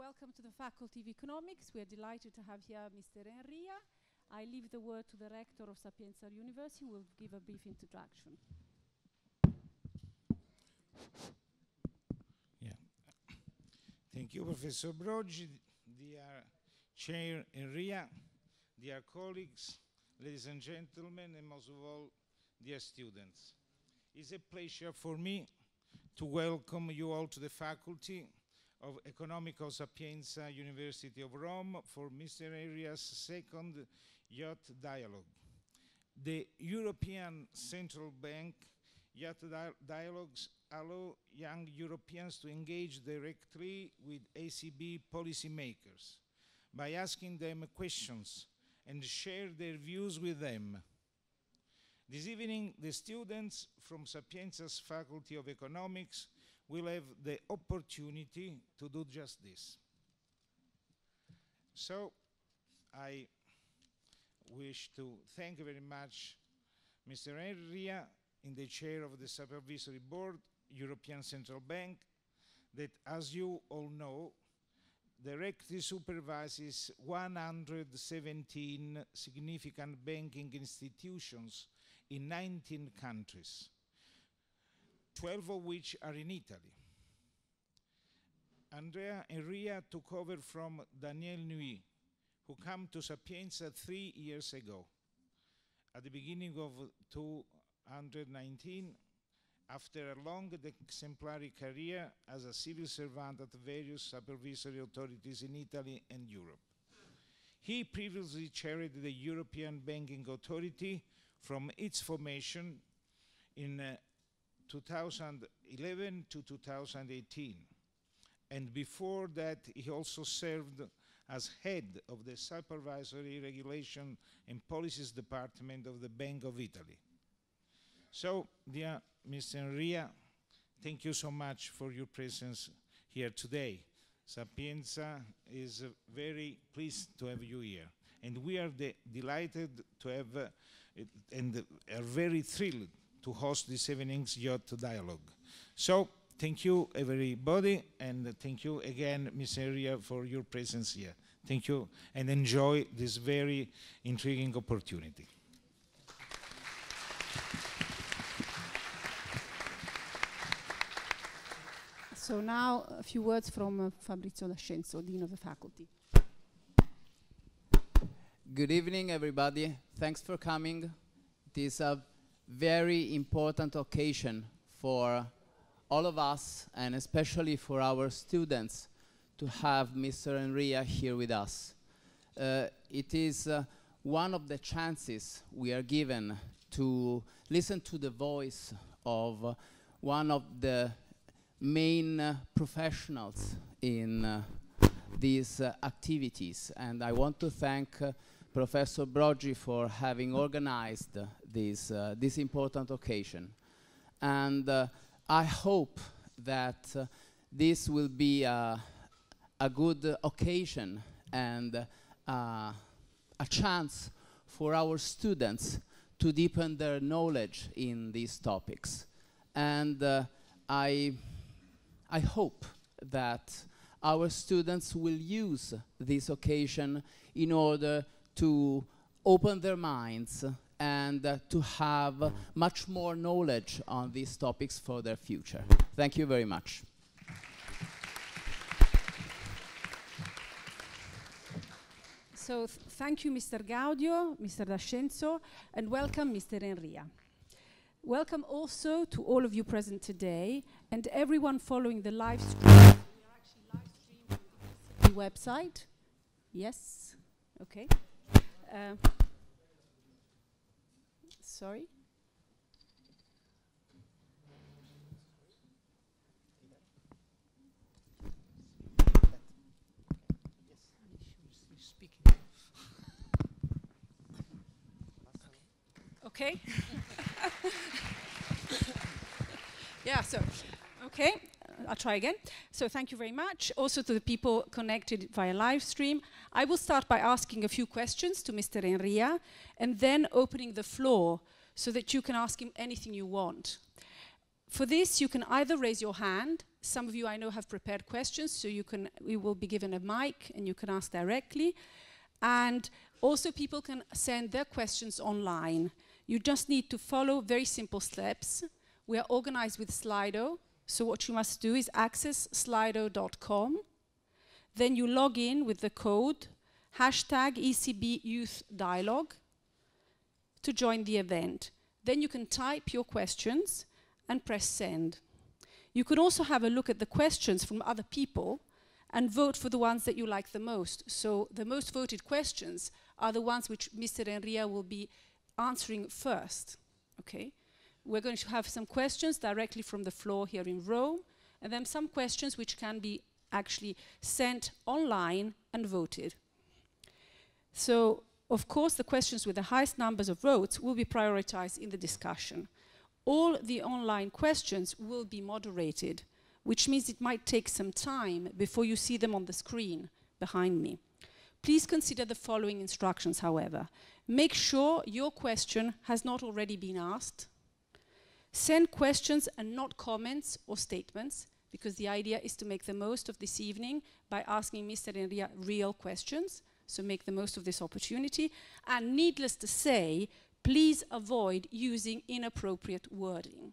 welcome to the Faculty of Economics. We are delighted to have here Mr. Enria. I leave the word to the rector of Sapienza University, who will give a brief introduction. Yeah. Thank you, Professor Brogi, dear Chair Enria, dear colleagues, ladies and gentlemen, and most of all, dear students. It's a pleasure for me to welcome you all to the Faculty of Economical Sapienza University of Rome for Mr. Enria's second Youth Dialogue. The European Central Bank Youth Di- Dialogues allow young Europeans to engage directly with ECB policymakers by asking them questions and share their views with them. This evening, the students from Sapienza's Faculty of Economics will have the opportunity to do just this. So, I wish to thank very much Mr. Enria in the chair of the Supervisory Board, European Central Bank, that, as you all know, directly supervises 117 significant banking institutions in 19 countries, 12 of which are in Italy. Andrea Enria took over from Danièle Nouy, who came to Sapienza three years ago. At the beginning of 2019, after a long and exemplary career as a civil servant at various supervisory authorities in Italy and Europe. He previously chaired the European Banking Authority from its formation in uh, 2011 to 2018. And before that, he also served as head of the Supervisory Regulation and Policies Department of the Bank of Italy. So, dear Mr. Enria, thank you so much for your presence here today. Sapienza is uh, very pleased to have you here. And we are de- delighted to have uh, and are very thrilled to host this evening's youth dialogue. So, thank you, everybody, and thank you again, Ms. Enria, for your presence here. Thank you, and enjoy this very intriguing opportunity. So now a few words from uh, Fabrizio D'Ascenzo, Dean of the Faculty. Good evening, everybody. Thanks for coming. It is a very important occasion for all of us, and especially for our students, to have Mr. Enria here with us. Uh, it is uh, one of the chances we are given to listen to the voice of uh, one of the main uh, professionals in uh, these uh, activities. And I want to thank Professor Brogi for having organized this, uh, this important occasion. And uh, I hope that uh, this will be a good occasion and a chance for our students to deepen their knowledge in these topics. And uh, I, I hope that our students will use this occasion in order to open their minds and uh, to have much more knowledge on these topics for their future. Thank you very much. So th- thank you, Mr. Gaudio, Mr. D'Ascenzo, and welcome, Mr. Enria. Welcome also to all of you present today and everyone following the live stream. We are actually live streaming the website. Yes? Okay. Uh, sorry? Okay. yeah, so, okay, I'll try again. So, thank you very much. Also, to the people connected via live stream. I will start by asking a few questions to Mr. Enria and then opening the floor so that you can ask him anything you want. For this, you can either raise your hand. Some of you I know have prepared questions, so you can you will be given a mic and you can ask directly. And also people can send their questions online. You just need to follow very simple steps. We are organized with Slido, so what you must do is access slido.com. Then you log in with the code hashtag ECB Youth Dialogue to join the event. Then you can type your questions and press send. You can also have a look at the questions from other people and vote for the ones that you like the most. So the most voted questions are the ones which Mr. Enria will be answering first. Okay? We're going to have some questions directly from the floor here in Rome, and then some questions which can be actually sent online and voted. So, of course, the questions with the highest numbers of votes will be prioritized in the discussion all the online questions will be moderated, which means it might take some time before you see them on the screen behind me. Please consider the following instructions, however. Make sure your question has not already been asked. Send questions and not comments or statements, because the idea is to make the most of this evening by asking Mr. Enria real questions, so make the most of this opportunity. And needless to say, please avoid using inappropriate wording.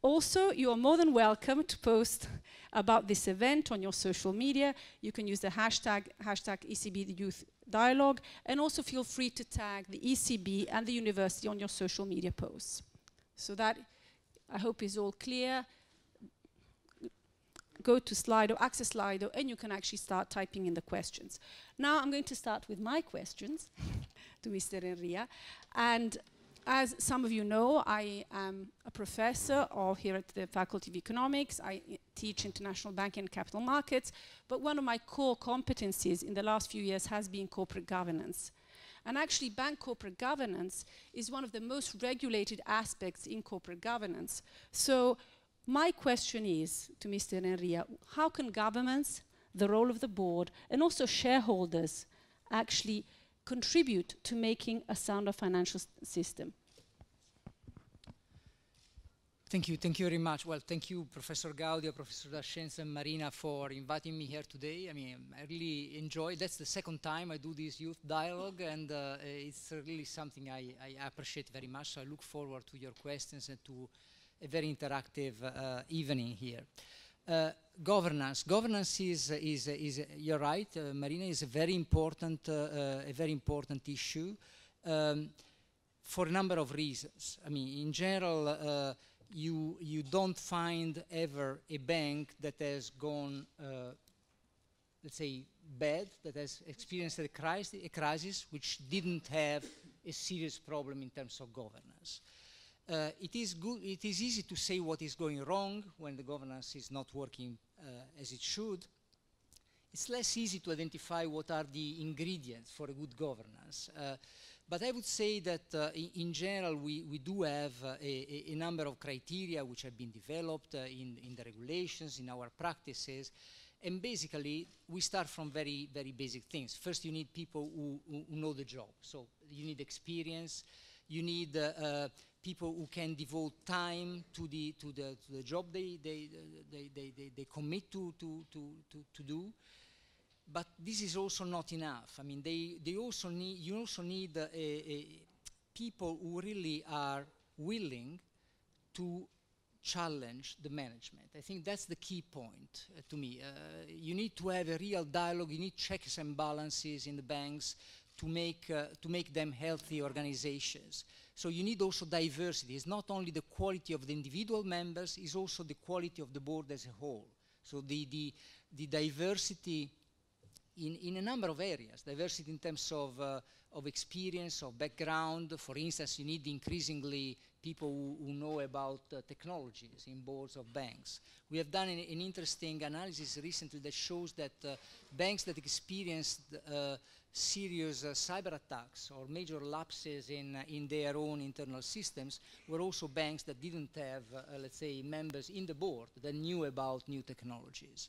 Also, you are more than welcome to post about this event on your social media. You can use the hashtag, hashtag ECB Youth Dialogue, and also feel free to tag the ECB and the university on your social media posts. So that, I hope, is all clear. Go to Slido, access Slido, and you can actually start typing in the questions. Now I'm going to start with my questions. to Mr. Enria. And as some of you know, I am a professor of here at the Faculty of Economics. I teach international banking and capital markets. But one of my core competencies in the last few years has been corporate governance. And actually, bank corporate governance is one of the most regulated aspects in corporate governance. So my question is to Mr. Enria, how can governments, the role of the board, and also shareholders actually contribute to making a sounder financial system. Thank you, thank you very much. Well, thank you, Professor Gaudio, Professor D'Ascenzo, and Marina for inviting me here today. I mean, I really enjoy. That's the second time I do this youth dialogue, and uh, it's really something I, I, appreciate very much. So I look forward to your questions and to a very interactive uh, evening here. Uh, governance. Governance is, is, is you're right, uh, Marina, is a very important, uh, a very important issue um, for a number of reasons. I mean, in general, you, you don't find ever a bank that has gone, let's say, bad, that has experienced a crisis, a crisis which didn't have a serious problem in terms of governance. Uh, it, is good, it is easy to say what is going wrong when the governance is not working uh, as it should. It's less easy to identify what are the ingredients for a good governance. Uh, but I would say that uh, in, general we, we do have uh, a, a, number of criteria which have been developed uh, in, in the regulations, in our practices, and basically we start from very, very basic things. First you need people who, who, know the job. So you need experience, you need people who can devote time to the to the to the job they they they they, they, they commit to, to to to to do but this is also not enough i mean they they also need you also need a, a people who really are willing to challenge the management. I think that's the key point uh, to me. Uh, you need to have a real dialogue, you need checks and balances in the banks to make, uh, to make them healthy organizations. So you need also diversity. It's not only the quality of the individual members, it's also the quality of the board as a whole. So the, the, the diversity in, in a number of areas, diversity in terms of, uh, of experience, of background. For instance, you need increasingly people who, who know about uh, technologies in boards of banks. We have done an, an interesting analysis recently that shows that uh, banks that experienced uh, serious uh, cyber attacks or major lapses in, uh, in their own internal systems were also banks that didn't have, let's say, members in the board that knew about new technologies.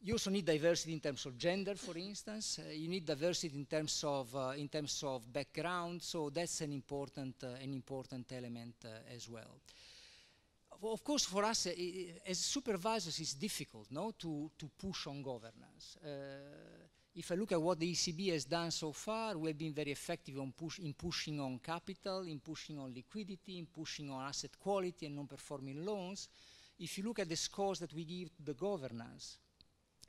You also need diversity in terms of gender, for instance. Uh, you need diversity in terms of uh, in terms of background. So that's an important uh, an important element as well. of course, for us uh, as supervisors, it's difficult, no, to to push on governance. Uh, if I look at what the ECB has done so far, we have been very effective on push, in pushing on capital, in pushing on liquidity, in pushing on asset quality and non-performing loans. If you look at the scores that we give the governance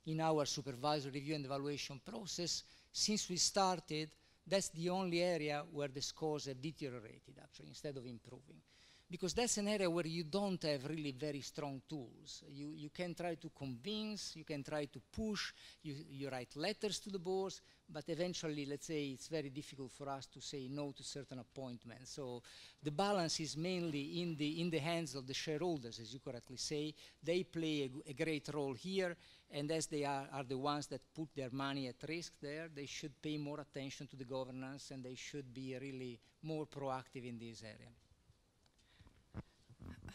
in our supervisory review and evaluation process, since we started, that's the only area where the scores have deteriorated, actually, instead of improving because that's an area where you don't have really very strong tools. You, you can try to convince, you can try to push, you, you write letters to the boards, but eventually, let's say, it's very difficult for us to say no to certain appointments. So the balance is mainly in the, in the hands of the shareholders, as you correctly say. They play a, a great role here, and as they are, are the ones that put their money at risk there, they should pay more attention to the governance, and they should be really more proactive in this area.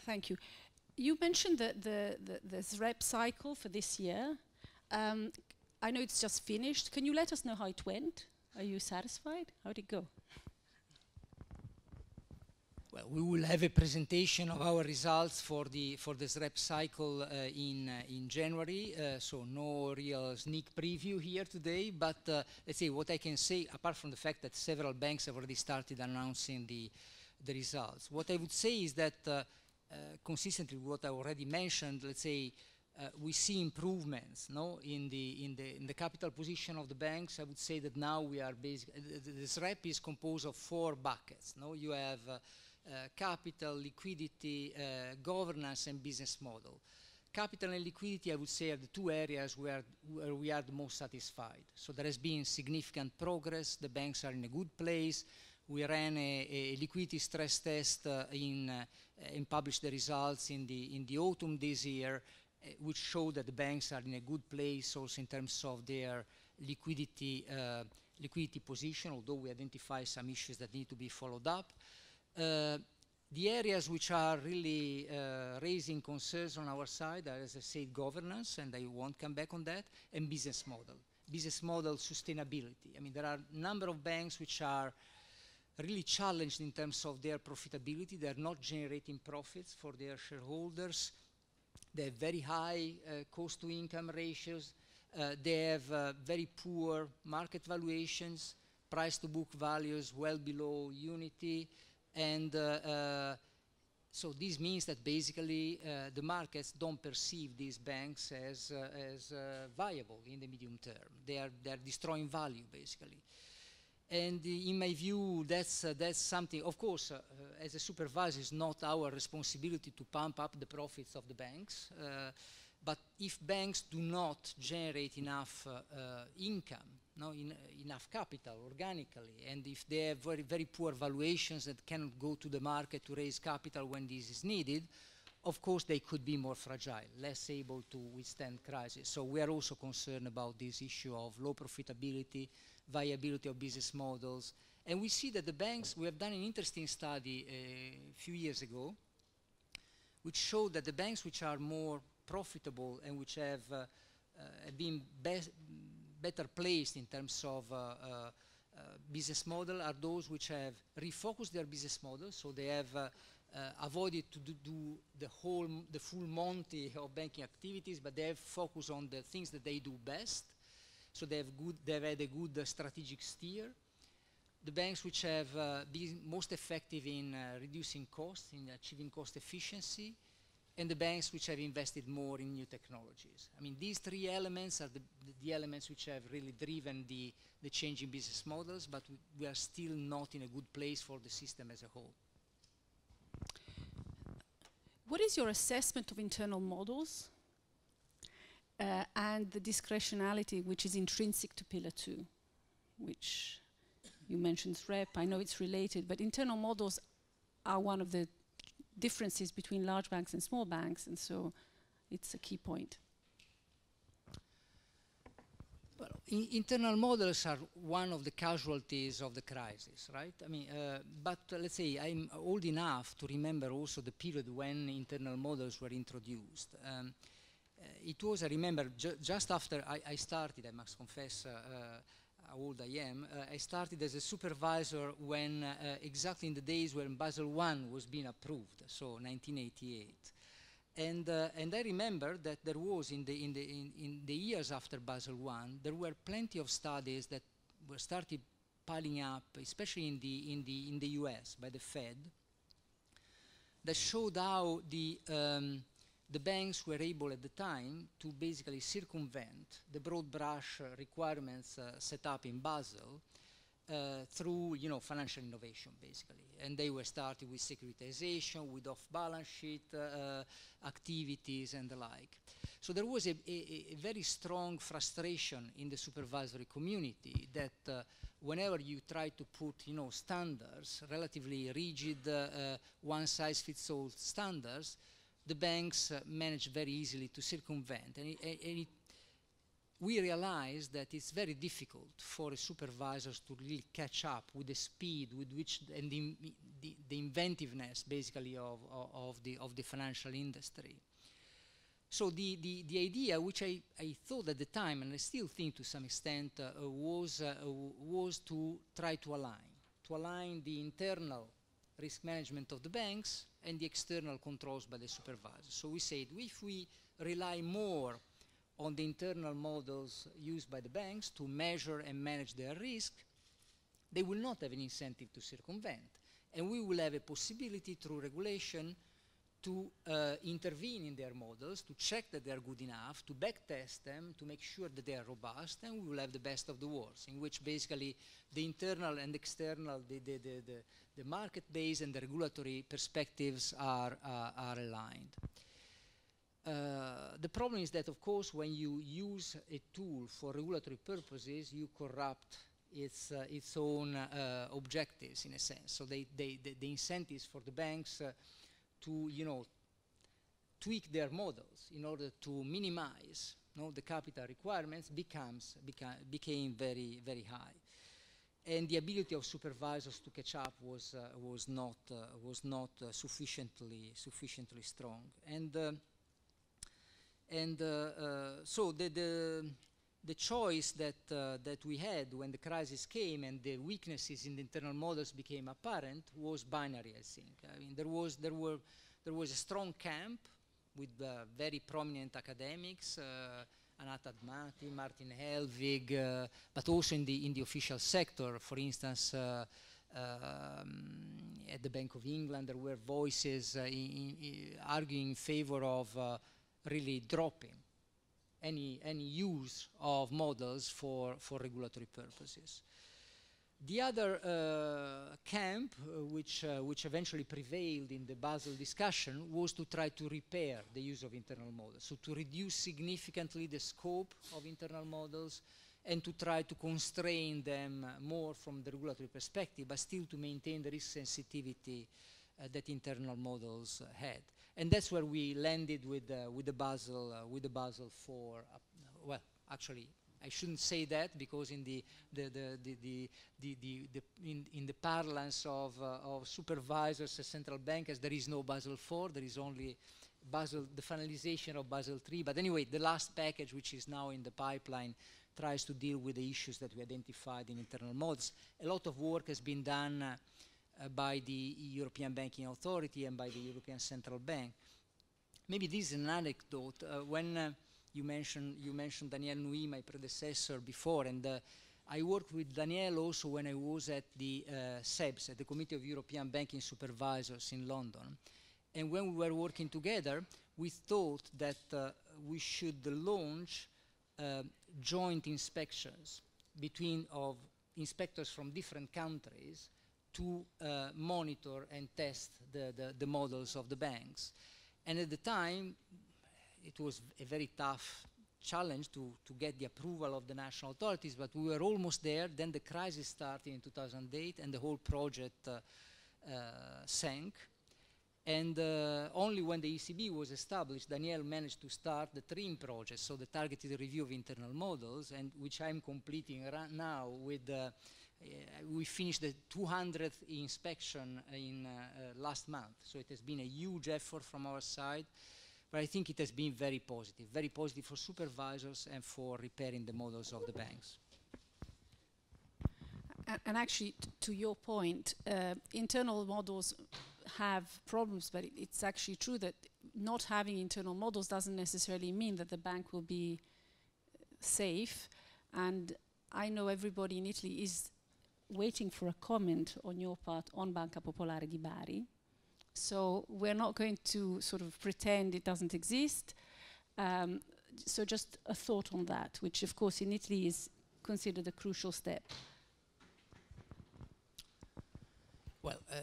Thank you. You mentioned the, the, the, the SREP cycle for this year. Um, I know it's just finished. Can you let us know how it went? Are you satisfied? How did it go? Well, we will have a presentation of our results for the for the SREP cycle uh, in uh, in January. Uh, so no real sneak preview here today. But uh, let's say what I can say, apart from the fact that several banks have already started announcing the the results. What I would say is that uh, consistently with what I already mentioned, let's say, uh, we see improvements no, in, the, in, the, in the capital position of the banks. I would say that now we are basically, this SREP is composed of four buckets. No? You have uh, uh, capital, liquidity, uh, governance, and business model. Capital and liquidity, I would say, are the two areas where, where we are the most satisfied. So there has been significant progress. The banks are in a good place. We ran a, a liquidity stress test uh, in, uh, and published the results in the, in the autumn this year, uh, which showed that the banks are in a good place also in terms of their liquidity, liquidity position, although we identify some issues that need to be followed up. The areas which are really uh, raising concerns on our side are, as I said, governance, and I won't come back on that, and business model. Business model sustainability. I mean, there are a number of banks which are really challenged in terms of their profitability. They're not generating profits for their shareholders. They have very high uh, cost to income ratios. Uh, they have uh, very poor market valuations, price to book values well below unity. And so this means that basically the markets don't perceive these banks as, as viable in the medium term. They are, they are destroying value basically. And in my view, that's, uh, that's something, of course, uh, as a supervisor, it's not our responsibility to pump up the profits of the banks. Uh, but if banks do not generate enough income, no, in, enough capital organically, and if they have very, very poor valuations that cannot go to the market to raise capital when this is needed, of course they could be more fragile, less able to withstand crisis. So we are also concerned about this issue of low profitability, viability of business models. And we see that the banks, we have done an interesting study a few years ago, which showed that the banks which are more profitable and which have uh, uh, been be better placed in terms of uh, uh, uh, business model are those which have refocused their business model, so they have uh, avoided to do, do, the whole, the full monty of banking activities, but they have focused on the things that they do best so they have, good, they've had a good uh, strategic steer. The banks which have uh, been most effective in uh, reducing costs, in achieving cost efficiency, and the banks which have invested more in new technologies. I mean, these three elements are the, the elements which have really driven the, the change in business models, but we, are still not in a good place for the system as a whole. What is your assessment of internal models uh, and the discretionality which is intrinsic to Pillar 2, which you mentioned SREP, I know it's related, but internal models are one of the differences between large banks and small banks, and so it's a key point. Well, internal models are one of the casualties of the crisis, right? I mean, uh, but uh, let's say I'm old enough to remember also the period when internal models were introduced. Um, it was, I remember, ju just after I, I, started, I must confess uh, uh, how old I am, I started as a supervisor when exactly in the days when Basel I was being approved, so 1988. And, uh, and I remember that there was in the, in, the, in, in the years after Basel I, there were plenty of studies that were started piling up, especially in the, in the, in the US by the Fed, that showed how the, um, the banks were able at the time to basically circumvent the broad brush uh, requirements uh, set up in Basel uh, through you know financial innovation basically. And they were starting with securitization with off-balance sheet uh, activities and the like. So there was a, a, a, very strong frustration in the supervisory community that uh, whenever you try to put you know standards relatively rigid uh, one size fits all standards the banks uh, manage very easily to circumvent and it, and it we realized that it's very difficult for supervisors to really catch up with the speed with which and the, the, the inventiveness basically of, of, of, the, of the financial industry. So the, the, the idea, which I, I thought at the time, and I still think to some extent, uh, was, uh, was to try to align, to align the internal risk management of the banks and the external controls by the supervisors. So we said, if we rely more on the internal models used by the banks to measure and manage their risk, they will not have an incentive to circumvent. And we will have a possibility through regulation to uh, intervene in their models, to check that they are good enough, to backtest them, to make sure that they are robust, and we will have the best of the worlds, in which basically the internal and external, the, the, the, the, the market base and the regulatory perspectives are, uh, are aligned. Uh, the problem is that, of course, when you use a tool for regulatory purposes, you corrupt its, uh, its own uh, objectives, in a sense. So they, they, they, the incentives for the banks uh, to, you know, tweak their models in order to minimize you know, the capital requirements becomes, beca became very, very high. And the ability of supervisors to catch up was, uh, was not, was not sufficiently, sufficiently strong. And and uh, uh, so the, the, the, choice that, uh, that we had when the crisis came and the weaknesses in the internal models became apparent was binary, I think. I mean, there was, there were, there was a strong camp with very prominent academics, Anat Admati, Martin Hellwig, uh, but also in the in the official sector. For instance, uh, um, at the Bank of England, there were voices uh, in, in arguing in favor of really dropping any, any use of models for, for regulatory purposes. The other uh, camp, uh, which, uh, which eventually prevailed in the Basel discussion, was to try to repair the use of internal models, so to reduce significantly the scope of internal models and to try to constrain them more from the regulatory perspective, but still to maintain the risk sensitivity uh, that internal models had and that's where we landed with uh, with the Basel uh, with the Basel IV uh, well actually I shouldn't say that because in the the the the, the, the, the, the in, in the parlance of uh, of supervisors and central bankers there is no Basel IV there is only Basel the finalization of Basel III but anyway the last package which is now in the pipeline tries to deal with the issues that we identified in internal models a lot of work has been done uh, uh, by the European Banking Authority and by the European Central Bank. Maybe this is an anecdote. Uh, when uh, you mentioned you mentioned Danièle Nouy, my predecessor, before, and I worked with Daniel also when I was at the uh, CEBS, at the Committee of European Banking Supervisors in London. And when we were working together, we thought that uh, we should launch uh, joint inspections between of inspectors from different countries to uh, monitor and test the, the, the, models of the banks. And at the time, it was a very tough challenge to, to get the approval of the national authorities, but we were almost there. Then the crisis started in 2008 and the whole project uh, uh, sank. And uh, only when the ECB was established, Daniel managed to start the TRIM project, so the targeted review of internal models, and which I'm completing right now with uh, we finished the 200th inspection in uh, uh, last month, so it has been a huge effort from our side. But I think it has been very positive, very positive for supervisors and for repairing the models of the banks. And, and actually, to your point, uh, internal models have problems, but it, it's actually true that not having internal models doesn't necessarily mean that the bank will be safe. And I know everybody in Italy is waiting for a comment on your part on Banca Popolare di Bari. So we're not going to sort of pretend it doesn't exist. Um, so just a thought on that, which of course in Italy is considered a crucial step. Well, uh,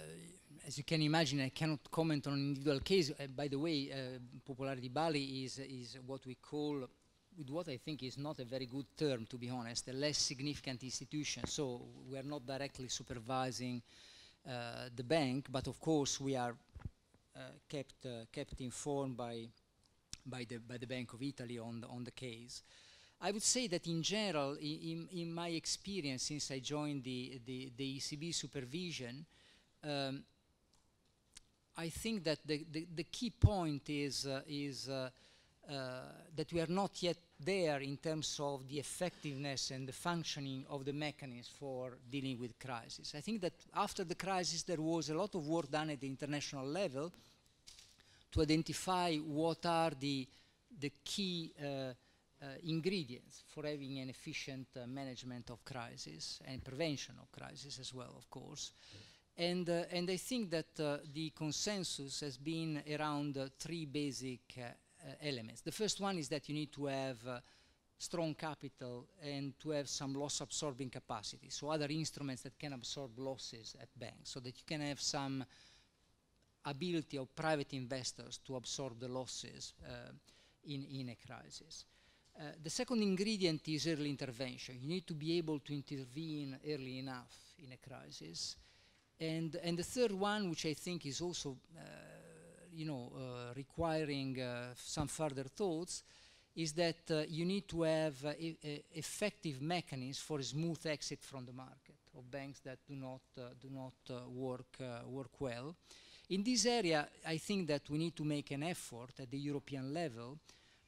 as you can imagine, I cannot comment on an individual case. Uh, by the way, uh, Popolare di Bari is, is what we call, with what I think is not a very good term, to be honest, a less significant institution. So we are not directly supervising uh, the bank, but of course we are uh, kept, uh, kept informed by, by, the, by the Bank of Italy on the, on the case. I would say that in general, in, in my experience since I joined the, the, the ECB supervision, um, I think that the, the, the key point is, uh, is uh, that we are not yet there in terms of the effectiveness and the functioning of the mechanism for dealing with crisis. I think that after the crisis there was a lot of work done at the international level to identify what are the, the key uh, uh, ingredients for having an efficient uh, management of crisis and prevention of crisis as well, of course. And, uh, and I think that uh, the consensus has been around uh, three basic uh, uh, elements. The first one is that you need to have uh, strong capital and to have some loss absorbing capacity. So other instruments that can absorb losses at banks so that you can have some ability of private investors to absorb the losses in, in a crisis. Uh, the second ingredient is early intervention. You need to be able to intervene early enough in a crisis. And, and the third one, which I think is also, uh, you know, uh, requiring uh, some further thoughts, is that uh, you need to have e effective mechanisms for a smooth exit from the market of banks that do not, do not work, work well. In this area, I think that we need to make an effort at the European level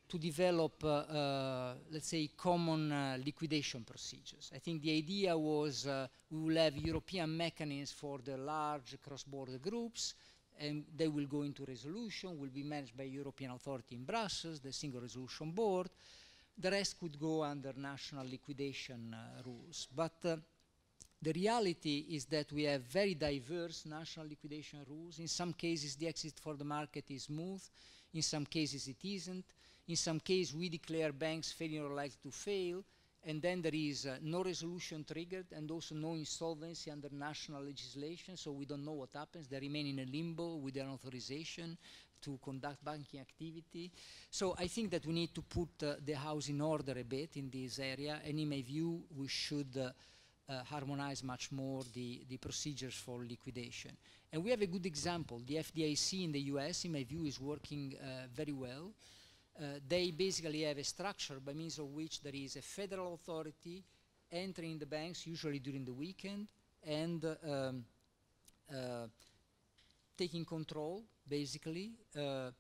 to develop, uh, uh, let's say, common uh, liquidation procedures. I think the idea was we will have European mechanisms for the large cross-border groups, and they will go into resolution, will be managed by European authority in Brussels, the Single Resolution Board. The rest could go under national liquidation uh, rules. But uh, the reality is that we have very diverse national liquidation rules. In some cases, the exit for the market is smooth. In some cases, it isn't. In some cases, we declare banks failing or likely to fail, and then there is uh, no resolution triggered and also no insolvency under national legislation, so we don't know what happens. They remain in a limbo with their authorization to conduct banking activity. So I think that we need to put uh, the house in order a bit in this area, and in my view, we should uh, uh, harmonize much more the, the procedures for liquidation. And we have a good example. The FDIC in the US, in my view, is working uh, very well. Uh, they basically have a structure by means of which there is a federal authority entering the banks, usually during the weekend, and uh, um, uh, taking control, basically. Uh,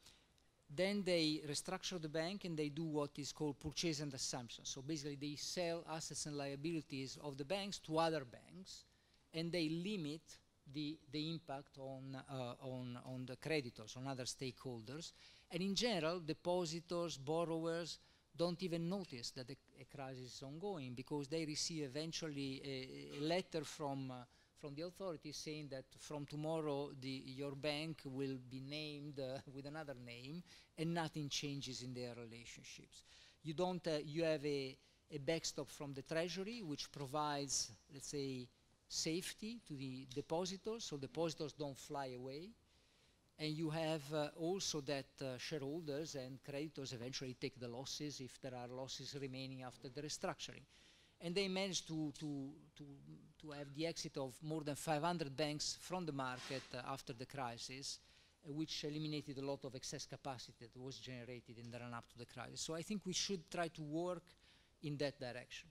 then they restructure the bank and they do what is called purchase and assumption. So basically they sell assets and liabilities of the banks to other banks and they limit the, the impact on, uh, on, on the creditors, on other stakeholders. And in general, depositors, borrowers don't even notice that the, a crisis is ongoing because they receive eventually a, a letter from, uh, from the authorities saying that from tomorrow the, your bank will be named uh, with another name and nothing changes in their relationships. You, don't, uh, you have a, a backstop from the Treasury which provides, let's say, safety to the depositors so depositors don't fly away and you have uh, also that uh, shareholders and creditors eventually take the losses if there are losses remaining after the restructuring. And they managed to, to, to, to have the exit of more than 500 banks from the market uh, after the crisis, which eliminated a lot of excess capacity that was generated in the run-up to the crisis. So I think we should try to work in that direction.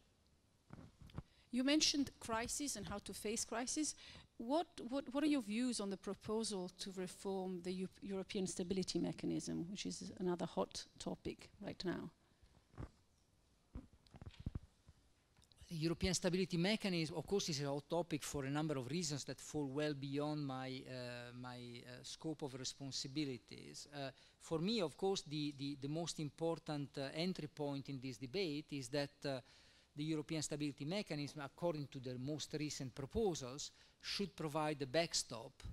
You mentioned crisis and how to face crisis. What, what, what are your views on the proposal to reform the U European Stability Mechanism, which is another hot topic right now? the European Stability Mechanism, of course, is a hot topic for a number of reasons that fall well beyond my, uh, my uh, scope of responsibilities. Uh, for me, of course, the, the, the most important uh, entry point in this debate is that uh, the European Stability Mechanism, according to the most recent proposals, should provide a backstop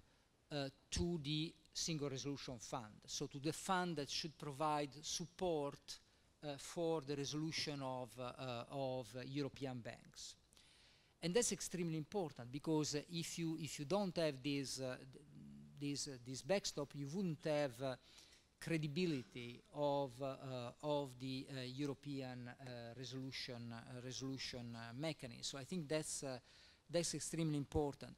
uh, to the Single Resolution Fund. So to the fund that should provide support uh, for the resolution of, uh, of European banks. And that's extremely important because if, you, if you don't have this, this, this backstop, you wouldn't have credibility of, uh, of the uh, European uh, resolution, resolution mechanism. So I think that's, that's extremely important.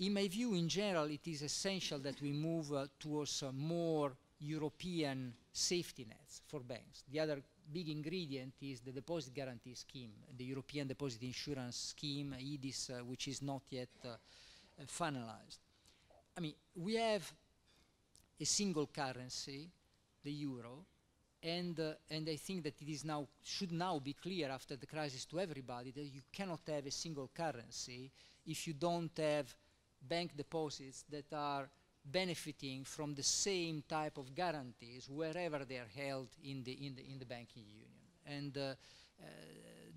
In my view, in general, it is essential that we move towards more European safety nets for banks. The other big ingredient is the deposit guarantee scheme, the European Deposit Insurance Scheme, EDIS, uh, which is not yet uh, finalized. I mean, we have a single currency, the euro, and, uh, and I think that it is now, should now be clear after the crisis to everybody that you cannot have a single currency if you don't have bank deposits that are benefiting from the same type of guarantees wherever they are held in the, in the, in the banking union. And uh, uh,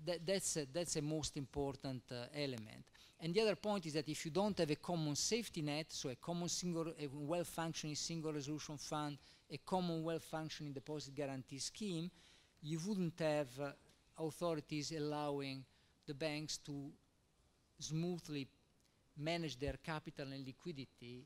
that, that's, a, that's a most important uh, element. And the other point is that if you don't have a common safety net, so a common single, a well-functioning single resolution fund, a common well-functioning deposit guarantee scheme, you wouldn't have uh, authorities allowing the banks to smoothly manage their capital and liquidity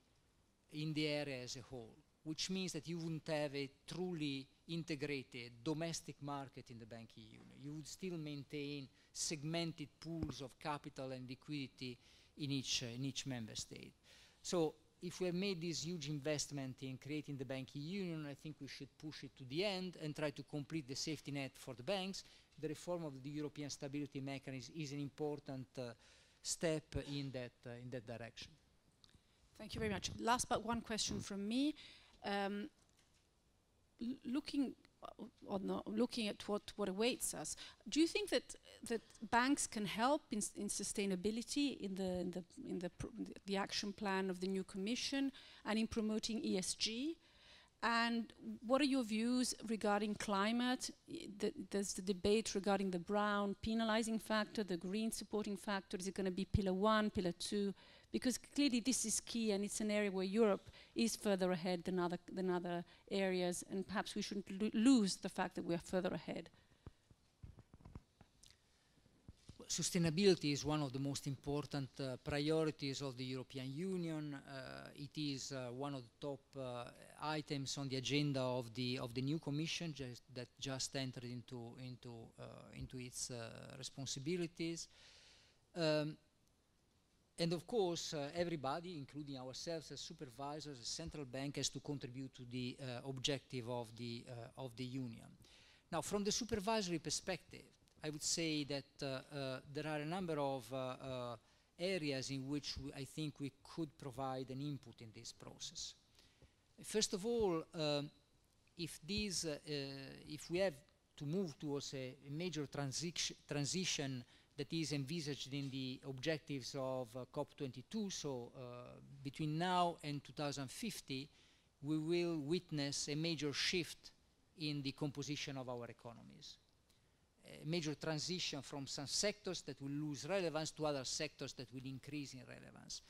in the area as a whole, which means that you wouldn't have a truly integrated domestic market in the banking union. You would still maintain segmented pools of capital and liquidity in each, uh, in each member state. So if we have made this huge investment in creating the banking union, I think we should push it to the end and try to complete the safety net for the banks. The reform of the European Stability Mechanism is an important uh, step in that, uh, in that direction. Thank you very much. Last but one question from me. Um, looking on the, looking at what, what awaits us, do you think that that banks can help in, in sustainability in the in the in the, the action plan of the new commission and in promoting ESG? And what are your views regarding climate? The, there's the debate regarding the brown penalizing factor, the green supporting factor. Is it going to be pillar one, pillar two? Because clearly this is key and it's an area where Europe is further ahead than other, than other areas and perhaps we shouldn't lo lose the fact that we are further ahead. Sustainability is one of the most important uh, priorities of the European Union. Uh, it is uh, one of the top uh, items on the agenda of the of the new Commission just that just entered into into uh, into its uh, responsibilities. Um, and of course, uh, everybody, including ourselves as supervisors, as central bank, has to contribute to the uh, objective of the, uh, of the union. Now, from the supervisory perspective, I would say that uh, uh, there are a number of uh, areas in which I think we could provide an input in this process. First of all, um, if, these, if we have to move towards a, major transi transition that is envisaged in the objectives of uh, COP22. So uh, between now and 2050, we will witness a major shift in the composition of our economies. A major transition from some sectors that will lose relevance to other sectors that will increase in relevance.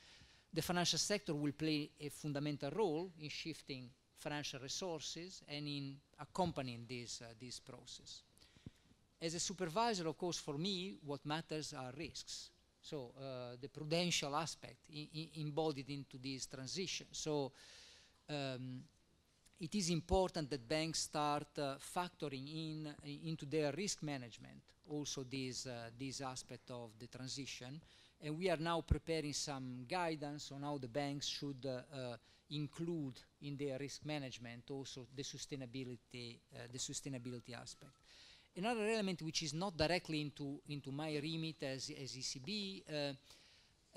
The financial sector will play a fundamental role in shifting financial resources and in accompanying this, uh, this process as a supervisor, of course, for me, what matters are risks. So uh, the prudential aspect embodied into this transition. So um, it is important that banks start uh, factoring in into their risk management also this, uh, this aspect of the transition. And we are now preparing some guidance on how the banks should uh, uh, include in their risk management also the sustainability, uh, the sustainability aspect. Another element which is not directly into, into my remit as, as ECB, uh,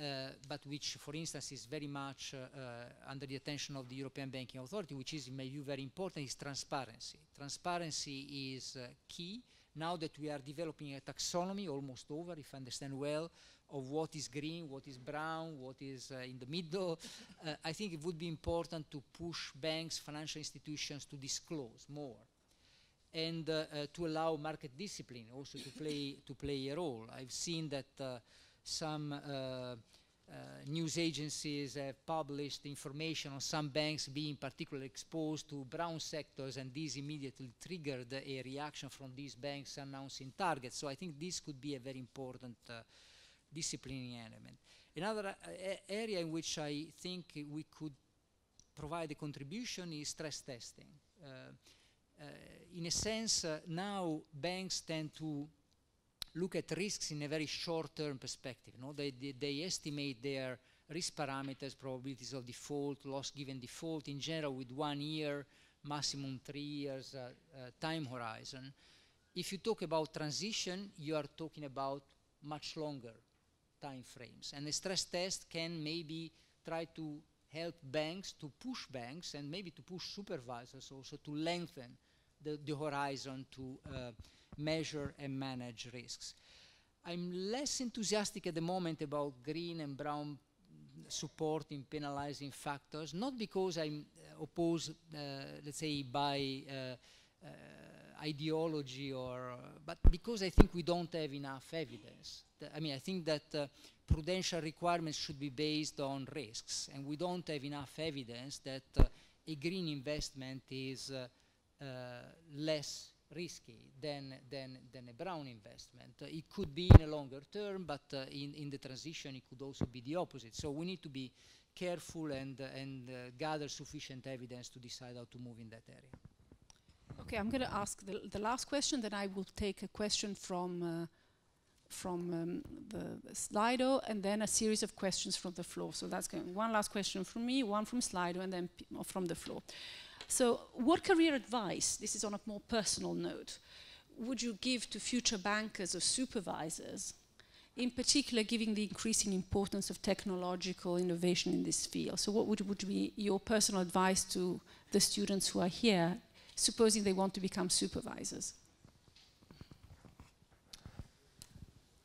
uh, but which, for instance, is very much uh, uh, under the attention of the European Banking Authority, which is, in my view, very important, is transparency. Transparency is uh, key, Now that we are developing a taxonomy, almost over, if I understand well, of what is green, what is brown, what is uh, in the middle, I think it would be important to push banks, financial institutions to disclose more and uh, uh, to allow market discipline also to play to play a role. I've seen that uh, some uh, uh, news agencies have published information on some banks being particularly exposed to brown sectors, and this immediately triggered a reaction from these banks announcing targets. So I think this could be a very important uh, disciplining element. Another area in which I think we could provide a contribution is stress testing. Uh, in a sense, uh, now banks tend to look at risks in a very short-term perspective. No? They, they, they, estimate their risk parameters, probabilities of default, loss given default, in general with one year, maximum three years uh, uh, time horizon. If you talk about transition, you are talking about much longer time frames. And a stress test can maybe try to help banks, to push banks, and maybe to push supervisors also to lengthen the, the horizon to uh, measure and manage risks. I'm less enthusiastic at the moment about green and brown supporting penalizing factors, not because I'm opposed, uh, let's say, by uh, ideology or, but because I think we don't have enough evidence. I mean, I think that uh, prudential requirements should be based on risks, and we don't have enough evidence that uh, a green investment is uh, less risky than, than, than a brown investment. It could be in a longer term, but uh, in, in the transition it could also be the opposite. So we need to be careful and, and gather sufficient evidence to decide how to move in that area. Okay, I'm going to ask the, the, last question, then I will take a question from uh, from um, the Slido, and then a series of questions from the floor. So that's one last question from me, one from Slido, and then from the floor. So, what career advice, this is on a more personal note, would you give to future bankers or supervisors, in particular, given the increasing importance of technological innovation in this field? So, what would, would be your personal advice to the students who are here, supposing they want to become supervisors?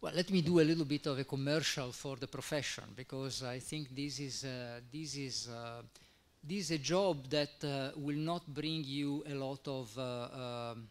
Well, let me do a little bit of a commercial for the profession because I think this is uh, this is uh, this is a job that uh, will not bring you a lot of, uh, um,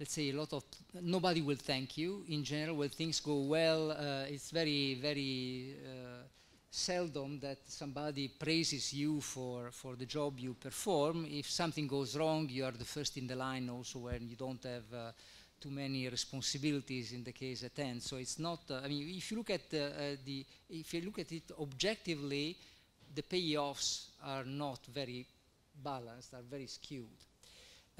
let's say, a lot of, nobody will thank you. In general, when things go well, uh, it's very, very uh, seldom that somebody praises you for, for the job you perform. If something goes wrong, you are the first in the line also when you don't have uh, too many responsibilities in the case at hand. So it's not, uh, I mean, if you look at the, if you look at it objectively, the payoffs are not very balanced, are very skewed.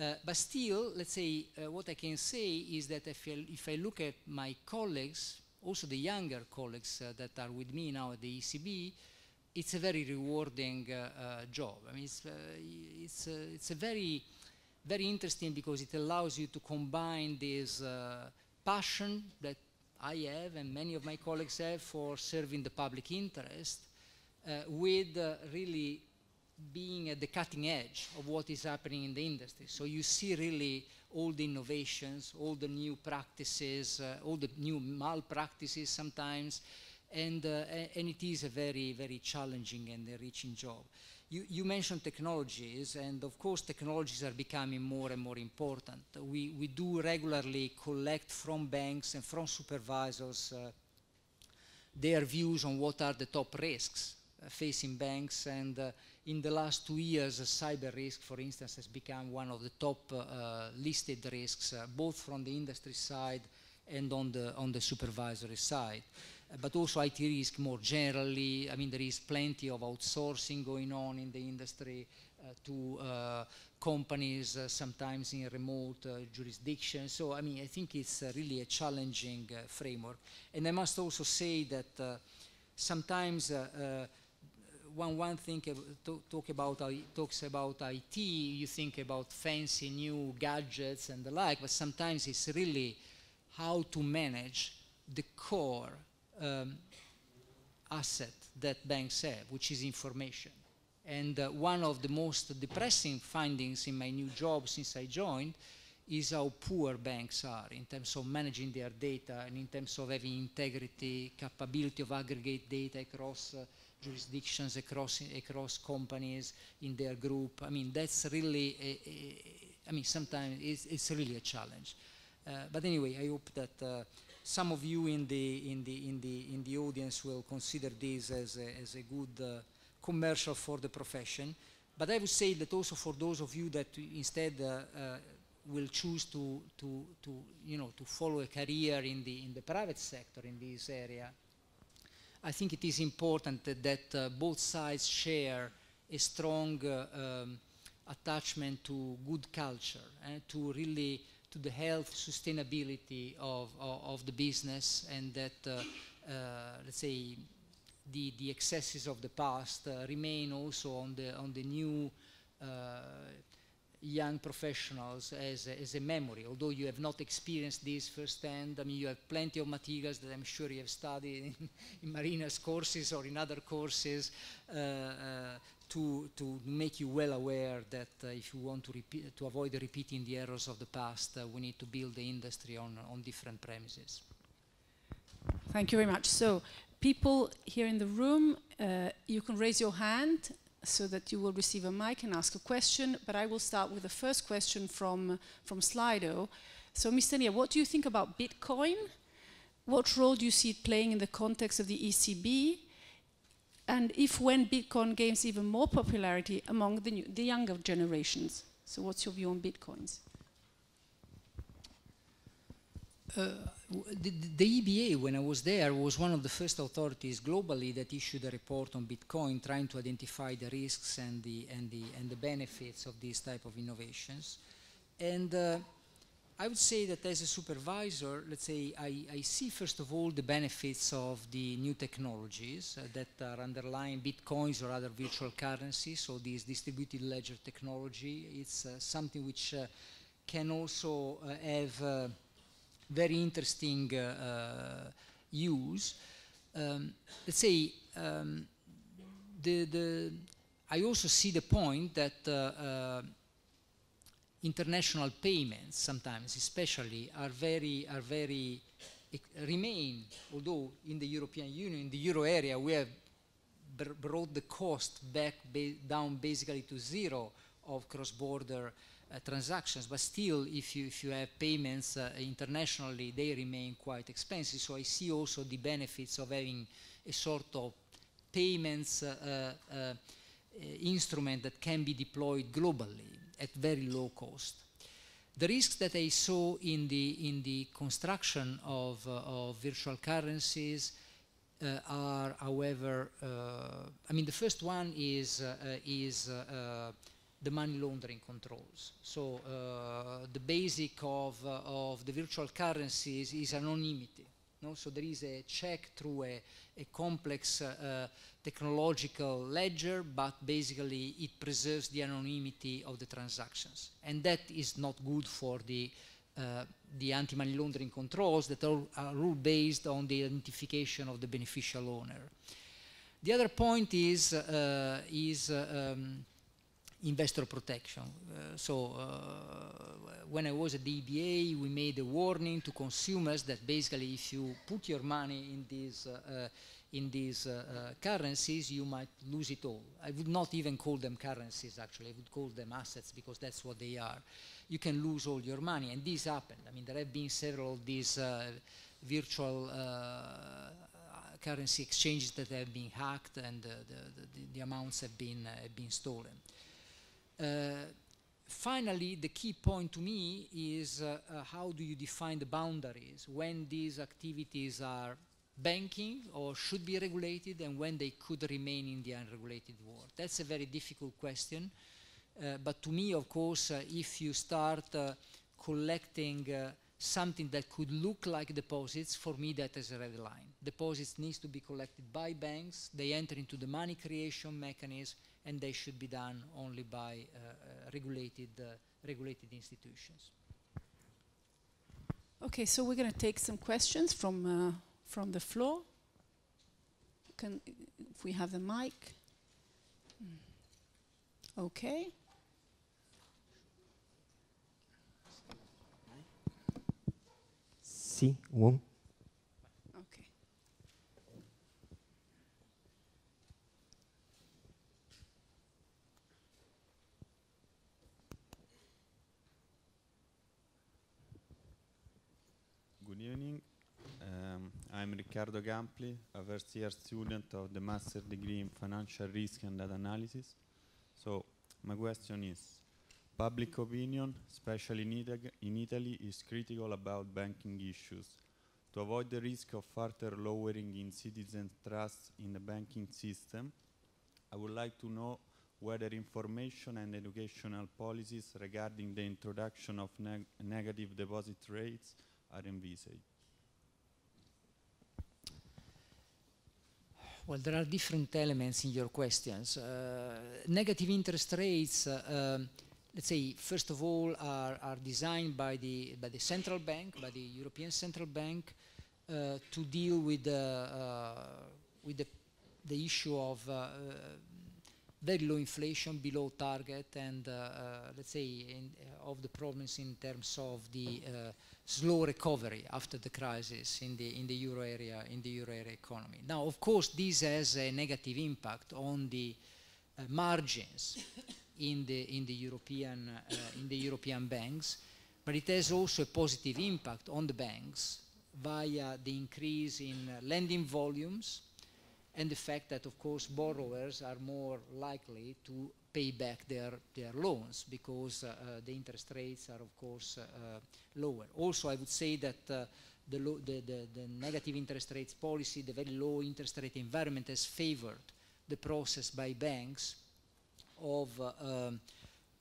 Uh, but still, let's say, uh, what I can say is that if I, if I, look at my colleagues, also the younger colleagues uh, that are with me now at the ECB, it's a very rewarding uh, uh, job. I mean, it's, uh, it's, it's a very, very interesting because it allows you to combine this passion that I have and many of my colleagues have for serving the public interest with uh, really being at the cutting edge of what is happening in the industry. So you see really all the innovations, all the new practices, uh, all the new malpractices sometimes, and, uh, and it is a very, very challenging and enriching job. You, you, mentioned technologies, and of course technologies are becoming more and more important. We, we do regularly collect from banks and from supervisors uh, their views on what are the top risks uh, facing banks and uh, in the last two years, uh, cyber risk, for instance, has become one of the top listed risks, both from the industry side and on the, on the supervisory side. but also IT risk more generally. I mean, there is plenty of outsourcing going on in the industry to companies, uh, sometimes in remote uh, jurisdictions. So, I mean, I think it's uh, really a challenging framework. And I must also say that sometimes when one think talk about talks about IT, you think about fancy new gadgets and the like, but sometimes it's really how to manage the core um, asset that banks have, which is information. And uh, one of the most depressing findings in my new job since I joined is how poor banks are in terms of managing their data and in terms of having integrity, capability of aggregate data across uh, jurisdictions, across, across companies in their group. I mean, that's really, a, a, I mean, sometimes it's, it's really a challenge. Uh, but anyway, I hope that uh, some of you in the, in the, in the, in the audience will consider this as a, as a good uh, commercial for the profession. But I would say that also for those of you that instead uh, uh, will choose to, to, to, you know, to follow a career in the, in the private sector in this area, I think it is important that, that uh, both sides share a strong uh, um, attachment to good culture and to really to the health sustainability of, of, of the business and that uh, let's say the, the excesses of the past uh, remain also on the on the new uh, young professionals as a, as a memory, although you have not experienced this firsthand. I mean, you have plenty of materials that I'm sure you have studied in, in Marina's courses or in other courses uh, uh, to, to make you well aware that uh, if you want to, repeat, to avoid repeating the errors of the past, uh, we need to build the industry on, on different premises. Thank you very much. So, people here in the room, uh, you can raise your hand so that you will receive a mic and ask a question. But I will start with the first question from, from Slido. So, Mr. Enria, what do you think about Bitcoin? What role do you see it playing in the context of the ECB? And if when Bitcoin gains even more popularity among the, new, the younger generations? So, what's your view on Bitcoins? Uh, the, the, EBA, when I was there, was one of the first authorities globally that issued a report on Bitcoin, trying to identify the risks and the and the and the benefits of these type of innovations. And uh, I would say that as a supervisor, let's say I, I, see first of all the benefits of the new technologies uh, that are underlying Bitcoins or other virtual currencies. So this distributed ledger technology, it's uh, something which uh, can also uh, have very interesting uh, uh, use. Um, let's say um, the, the I also see the point that uh, international payments sometimes especially are very are very remain although in the European Union in the euro area we have brought the cost back ba down basically to zero of cross-border transactions, but still, if you, if you have payments uh, internationally, they remain quite expensive. So I see also the benefits of having a sort of payments uh, instrument that can be deployed globally at very low cost. The risks that I saw in the, in the construction of, of virtual currencies uh, are, however, uh, I mean, the first one is, uh, is the money laundering controls. So uh, the basic of, uh, of the virtual currencies is anonymity. No? So there is a check through a, a complex uh, technological ledger, but basically it preserves the anonymity of the transactions. And that is not good for the, uh, the anti-money laundering controls that are, are rule based on the identification of the beneficial owner. The other point is, uh, is um, investor protection. Uh, so uh, when I was at the EBA, we made a warning to consumers that basically if you put your money in these uh, in these currencies, you might lose it all. I would not even call them currencies. Actually, I would call them assets because that's what they are. You can lose all your money, and this happened. I mean, there have been several of these virtual currency exchanges that have been hacked and uh, the, the, the, amounts have been, uh, have been stolen. Uh, finally, the key point to me is uh, uh, how do you define the boundaries when these activities are banking or should be regulated and when they could remain in the unregulated world. That's a very difficult question. But to me, of course, if you start collecting something that could look like deposits, for me that is a red line. Deposits needs to be collected by banks. They enter into the money creation mechanism and they should be done only by uh, uh, regulated, uh, regulated institutions. Okay, so we're going to take some questions from, from the floor. Can, if we have the mic. Hmm. Okay. Merci. Wong. Evening. Um, I'm Riccardo Gampli, a first year student of the Master Degree in Financial Risk and Data Analysis. So, my question is Public opinion, especially in, Itag- in Italy, is critical about banking issues. To avoid the risk of further lowering in citizens' trust in the banking system, I would like to know whether information and educational policies regarding the introduction of neg- negative deposit rates are envisaged. Well, there are different elements in your questions. Uh, negative interest rates, uh, um, let's say, first of all, are, are designed by the, by the central bank, by the European Central Bank, uh, to deal with the, uh, with the, the issue of uh, uh, very low inflation, below target, and let's say in, of the problems in terms of the slow recovery after the crisis in the in the euro area in the euro area economy. Now, of course, this has a negative impact on the uh, margins in the in the European uh, in the European banks, but it has also a positive impact on the banks via the increase in uh, lending volumes and the fact that, of course, borrowers are more likely to pay back their, their loans because uh, uh, the interest rates are, of course, uh, uh, lower. Also, I would say that uh, the, the, the, the negative interest rates policy, the very low interest rate environment has favored the process by banks of, uh, um,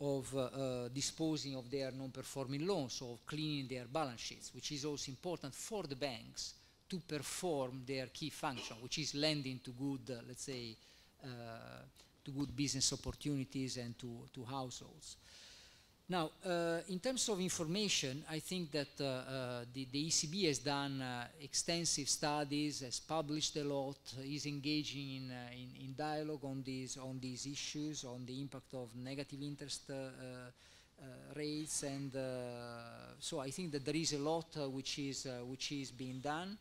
of disposing of their non-performing loans, of cleaning their balance sheets, which is also important for the banks to perform their key function, which is lending to good, uh, let's say, uh, to good business opportunities and to, to households. Now, uh, in terms of information, I think that uh, uh, the, the ECB has done uh, extensive studies, has published a lot, is engaging in, in, in dialogue on these, on these issues, on the impact of negative interest rates, and so I think that there is a lot which, is, which is being done.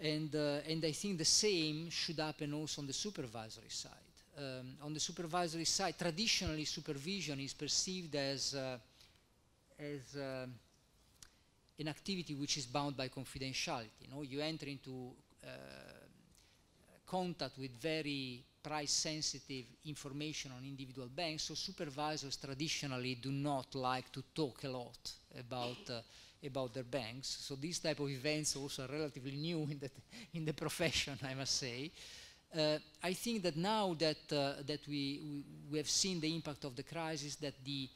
And, uh, and I think the same should happen also on the supervisory side. Um, on the supervisory side, traditionally supervision is perceived as, uh, as uh, an activity which is bound by confidentiality. You, know? you enter into contact with very price sensitive information on individual banks, so supervisors traditionally do not like to talk a lot about uh, about their banks. So these type of events also are relatively new in the, in the profession, I must say. Uh, I think that now that, uh, that we, we, we have seen the impact of the crisis, that the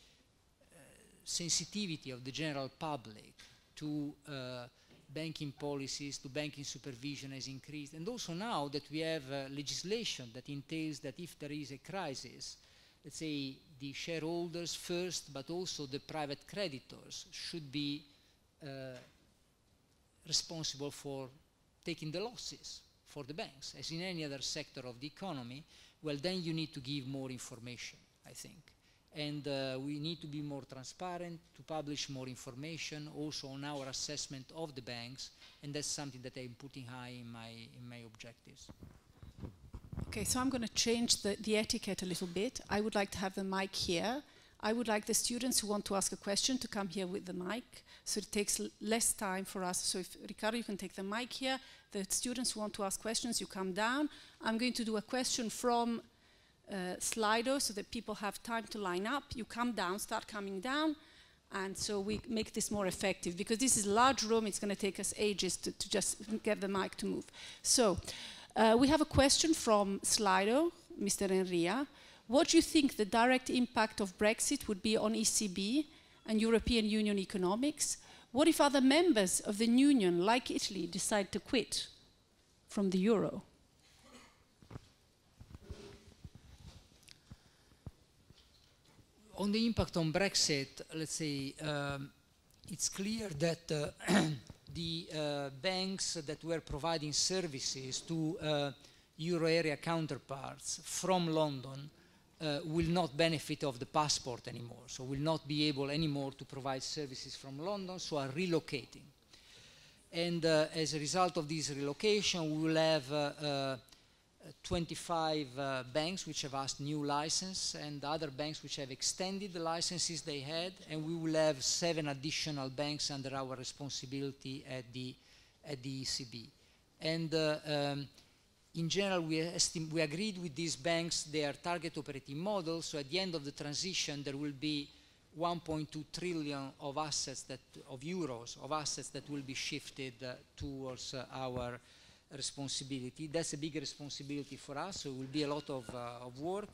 uh, sensitivity of the general public to uh, banking policies, to banking supervision has increased. And also now that we have uh, legislation that entails that if there is a crisis, let's say the shareholders first, but also the private creditors should be responsible for taking the losses for the banks, as in any other sector of the economy, well, then you need to give more information, I think. And uh, we need to be more transparent, to publish more information, also on our assessment of the banks, and that's something that I'm putting high in my, in my objectives. Okay, so I'm going to change the, the etiquette a little bit. I would like to have the mic here. I would like the students who want to ask a question to come here with the mic, so it takes less time for us. So if Ricardo, you can take the mic here. The students who want to ask questions, you come down. I'm going to do a question from uh, Slido so that people have time to line up. You come down, start coming down, and so we make this more effective because this is a large room. It's going to take us ages to, to just get the mic to move. So uh, we have a question from Slido, Mr. Enria. What do you think the direct impact of Brexit would be on ECB and European Union economics? What if other members of the Union, like Italy, decide to quit from the euro? on the impact on Brexit, let's say um, it's clear that uh, the uh, banks that were providing services to uh, euro area counterparts from London uh, will not benefit of the passport anymore, so will not be able anymore to provide services from London, so are relocating. And uh, as a result of this relocation, we will have uh, uh, 25 uh, banks which have asked new license and other banks which have extended the licenses they had and we will have seven additional banks under our responsibility at the, at the ECB. And uh, um, in general, we, we agreed with these banks their target operating model, so at the end of the transition there will be 1.2 trillion of assets that, of euros, of assets that will be shifted uh, towards uh, our responsibility. That's a big responsibility for us, so it will be a lot of, uh, of work.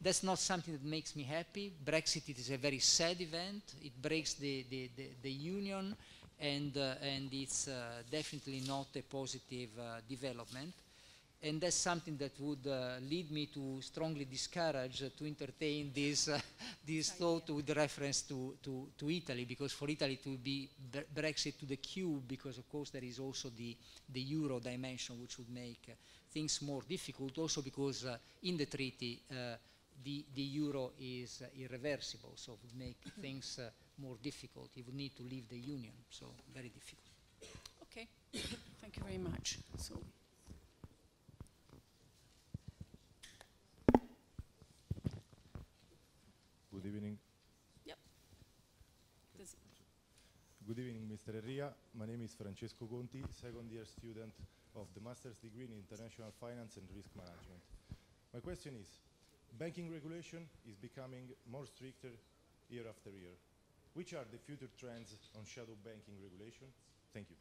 That's not something that makes me happy. Brexit it is a very sad event. It breaks the, the, the, the union, and, uh, and it's uh, definitely not a positive uh, development. And that's something that would uh, lead me to strongly discourage uh, to entertain this, uh, this thought with reference to, to, to Italy, because for Italy it would be bre- Brexit to the cube, because of course there is also the, the euro dimension, which would make uh, things more difficult, also because uh, in the treaty uh, the, the euro is uh, irreversible, so it would make things uh, more difficult. It would need to leave the union, so very difficult. Okay, thank you very much. So, Good evening. does- Good evening, Mr. Enria. My name is Francesco Conti, second year student of the master's degree in international finance and risk management. My question is, banking regulation is becoming more stricter year after year. Which are the future trends on shadow banking regulation? Thank you.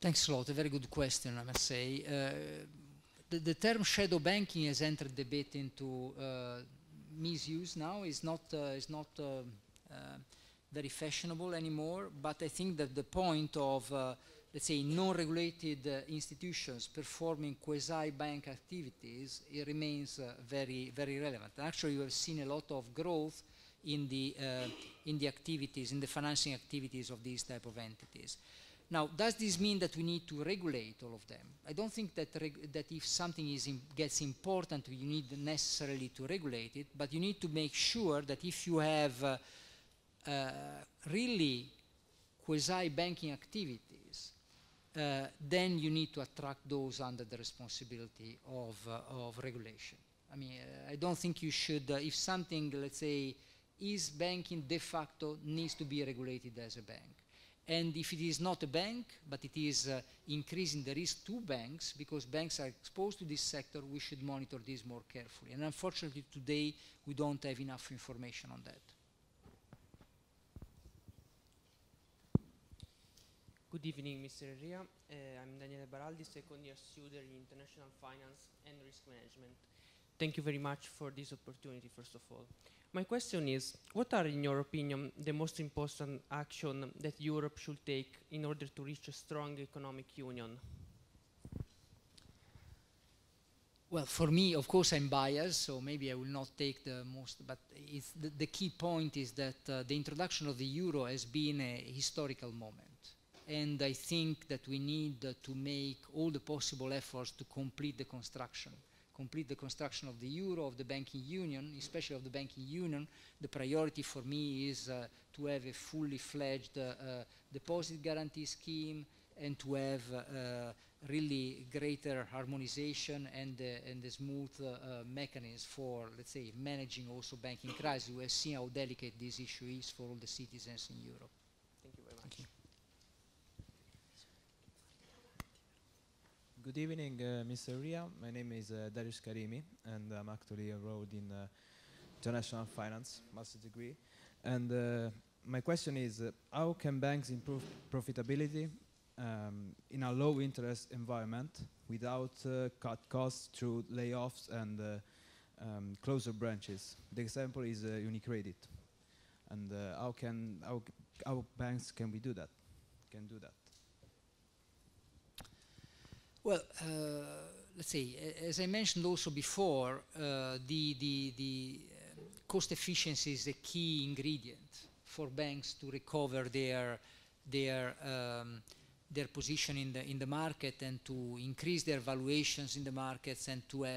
Thanks a lot. A very good question, I must say. Uh, the, the term shadow banking has entered a bit into uh, misuse now. It's not, uh, it's not uh, uh, very fashionable anymore, but I think that the point of, let's say, non-regulated institutions performing quasi-bank activities, it remains very, very relevant. Actually, you have seen a lot of growth in the, in the activities, in the financing activities of these type of entities. Now, does this mean that we need to regulate all of them? I don't think that, that if something is im- gets important, you need necessarily to regulate it, but you need to make sure that if you have uh, uh, really quasi-banking activities, uh, then you need to attract those under the responsibility of, uh, of regulation. I mean, uh, I don't think you should, uh, if something, let's say, is banking de facto, needs to be regulated as a bank. And if it is not a bank, but it is uh, increasing the risk to banks, because banks are exposed to this sector, we should monitor this more carefully. And unfortunately, today, we don't have enough information on that. Good evening, Mr. Enria. Uh, I'm Daniele Baraldi, second year student in International Finance and Risk Management. Thank you very much for this opportunity, first of all. My question is, what are, in your opinion, the most important action that Europe should take in order to reach a strong economic union? Well, for me, of course, I'm biased, so maybe I will not take the most, but the, the key point is that uh, the introduction of the euro has been a historical moment. And I think that we need uh, to make all the possible efforts to complete the construction. Complete the construction of the euro, of the banking union, especially of the banking union. The priority for me is uh, to have a fully fledged uh, uh, deposit guarantee scheme and to have uh, really greater harmonization and, and a smooth mechanism for, let's say, managing also banking crisis. We have seen how delicate this issue is for all the citizens in Europe. Thank you very much. Good evening, uh, Mr. Enria. My name is uh, Darius Karimi, and I'm actually enrolled in uh, international finance master degree. And uh, my question is, uh, how can banks improve profitability um, in a low interest environment without uh, cut costs through layoffs and um, closer branches? The example is Unicredit. And how can how, how banks can we do that? Can do that? Well, uh, let's see, as I mentioned also before, uh, the, the, the uh, cost efficiency is a key ingredient for banks to recover their, their, um, their position in the, in the market and to increase their valuations in the markets and to uh,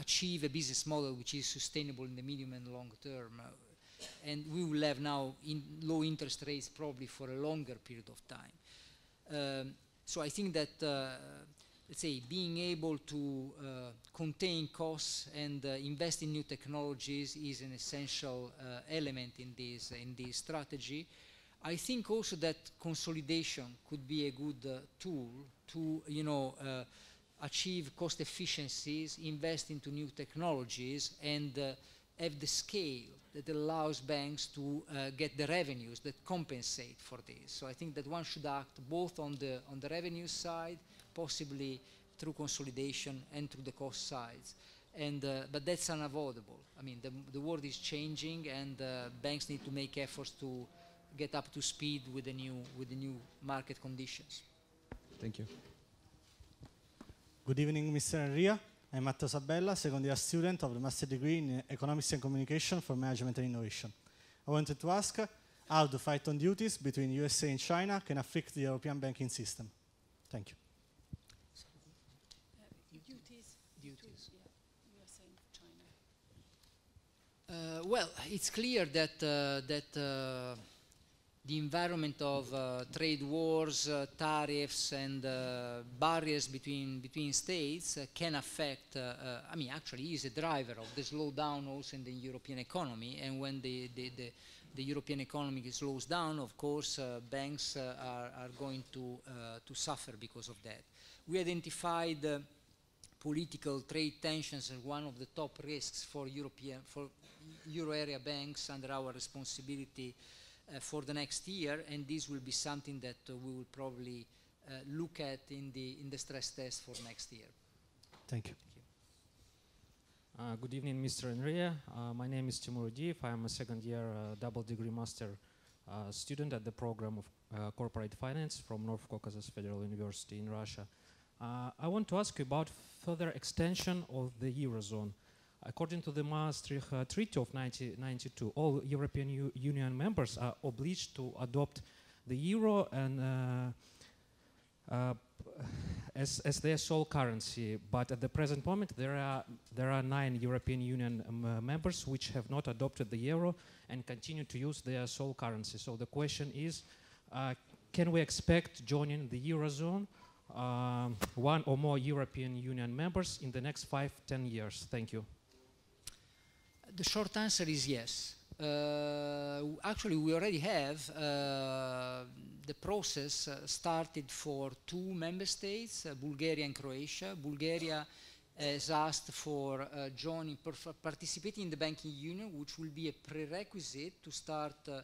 achieve a business model which is sustainable in the medium and long term. Uh, and we will have now in low interest rates probably for a longer period of time. Um, so I think that uh, let's say being able to uh, contain costs and uh, invest in new technologies is an essential element in this in this strategy. I think also that consolidation could be a good tool to you know achieve cost efficiencies, invest into new technologies, and uh, have the scale that allows banks to uh, get the revenues that compensate for this. So I think that one should act both on the on the revenue side, possibly through consolidation, and through the cost sides. And uh, but that's unavoidable. I mean, the, the world is changing, and uh, banks need to make efforts to get up to speed with the new with the new market conditions. Thank you. Good evening, Mr. Enria. I'm Matteo Sabella, second year student of the Master Degree in Economics and Communication for Management and Innovation. I wanted to ask how the fight on duties between USA and China can affect the European banking system. Thank you. Duties. Duties. Yeah, you are saying China. Uh, well, it's clear that uh, that uh, the environment of uh, trade wars, uh, tariffs, and uh, barriers between between states uh, can affect. Uh, uh, I mean, actually, is a driver of the slowdown also in the European economy. And when the the, the, the European economy slows down, of course, banks are, are going to to suffer because of that. We identified. Political trade tensions as one of the top risks for European for euro area banks under our responsibility for the next year, and this will be something that uh, we will probably uh, look at in the in the stress test for next year. Thank you. Uh, good evening, Mr. Enria. Uh, my name is Timur Udiev. I am a second year uh, double degree master uh, student at the program of uh, corporate finance from North Caucasus Federal University in Russia. Uh, I want to ask you about further extension of the Eurozone. According to the Maastricht uh, Treaty of 1992, all European U- Union members are obliged to adopt the euro and uh, uh, as, as their sole currency. But at the present moment, there are there are nine European Union um, uh, members which have not adopted the euro and continue to use their sole currency. So the question is, uh, can we expect joining the eurozone? Um, one or more European Union members in the next five, ten years. Thank you. The short answer is yes. Uh, actually, we already have uh, the process uh, started for two member states, uh, Bulgaria and Croatia. Bulgaria has asked for uh, joining, participating in the banking union, which will be a prerequisite to start uh,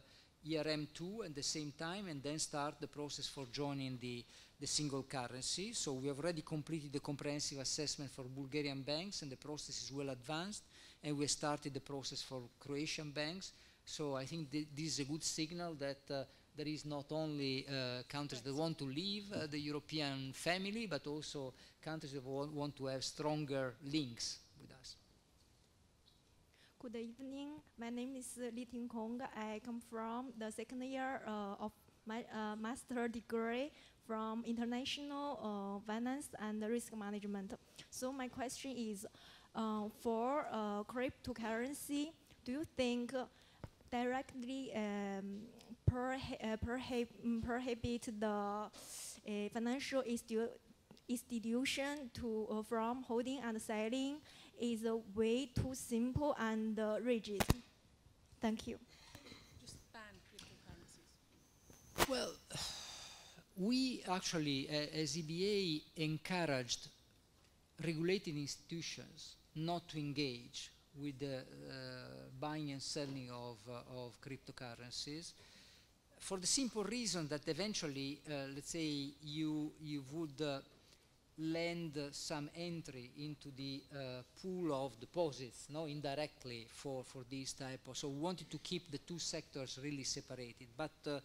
ERM2 at the same time, and then start the process for joining the the single currency. So we have already completed the comprehensive assessment for Bulgarian banks, and the process is well advanced and we started the process for Croatian banks. So I think th- this is a good signal that uh, there is not only uh, countries that want to leave uh, the European family, but also countries that wa- want to have stronger links with us. Good evening. My name is Li Ting Kong. I come from the second year uh, of my uh, master degree from international uh, finance and risk management. So my question is, uh, for uh, cryptocurrency, do you think directly um, prohi- uh, mm, prohibit the uh, financial institu- institution to uh, from holding and selling is a way too simple and uh, rigid. Thank you. Just ban cryptocurrencies. Well, we actually, uh, as EBA, encouraged regulated institutions not to engage with the uh, buying and selling of, uh, of cryptocurrencies for the simple reason that eventually, uh, let's say, you, you would uh, lend some entry into the uh, pool of deposits, no, indirectly for, for this type of. So we wanted to keep the two sectors really separated. But uh,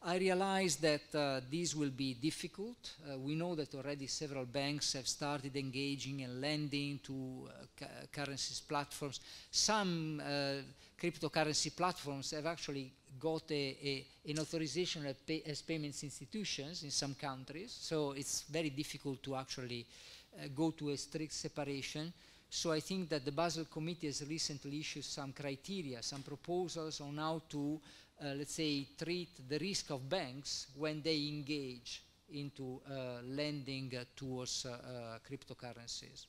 I realize that uh, this will be difficult. Uh, we know that already several banks have started engaging and lending to uh, currencies platforms. Some uh, cryptocurrency platforms have actually got a, a, an authorization as, pay, as payments institutions in some countries. So it's very difficult to actually uh, go to a strict separation. So I think that the Basel Committee has recently issued some criteria, some proposals on how to, uh, let's say, treat the risk of banks when they engage into uh, lending towards uh, cryptocurrencies.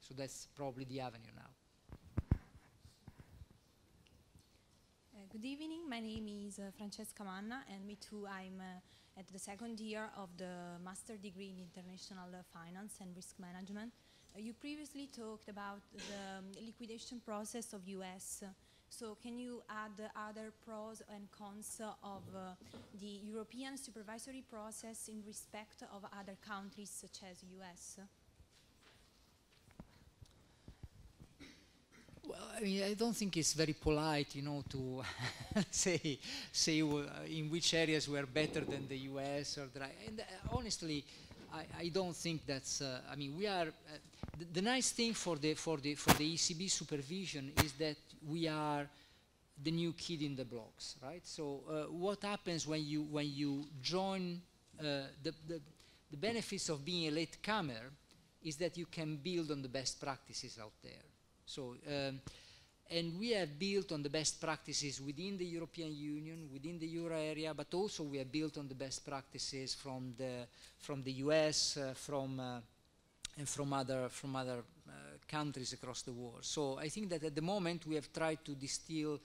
So that's probably the avenue now. Good evening. My name is uh, Francesca Manna, and me too. I'm uh, at the second year of the master degree in international uh, finance and risk management. You previously talked about the um, liquidation process of US. So can you add the other pros and cons of uh, the European supervisory process in respect of other countries such as US? Well, I mean, I don't think it's very polite, you know, to say say uh, in which areas we're better than the U.S. or the, and uh, honestly, I, I, don't think that's. Uh, I mean, we are. Uh, the, the, nice thing for the for the for the ECB supervision is that we are the new kid in the blocks, right? So, uh, what happens when you when you join uh, the, the the benefits of being a late comer is that you can build on the best practices out there. So, um, and we have built on the best practices within the European Union, within the euro area, but also we have built on the best practices from the from the US, uh, from uh, and from other from other uh, countries across the world. So I think that at the moment we have tried to distill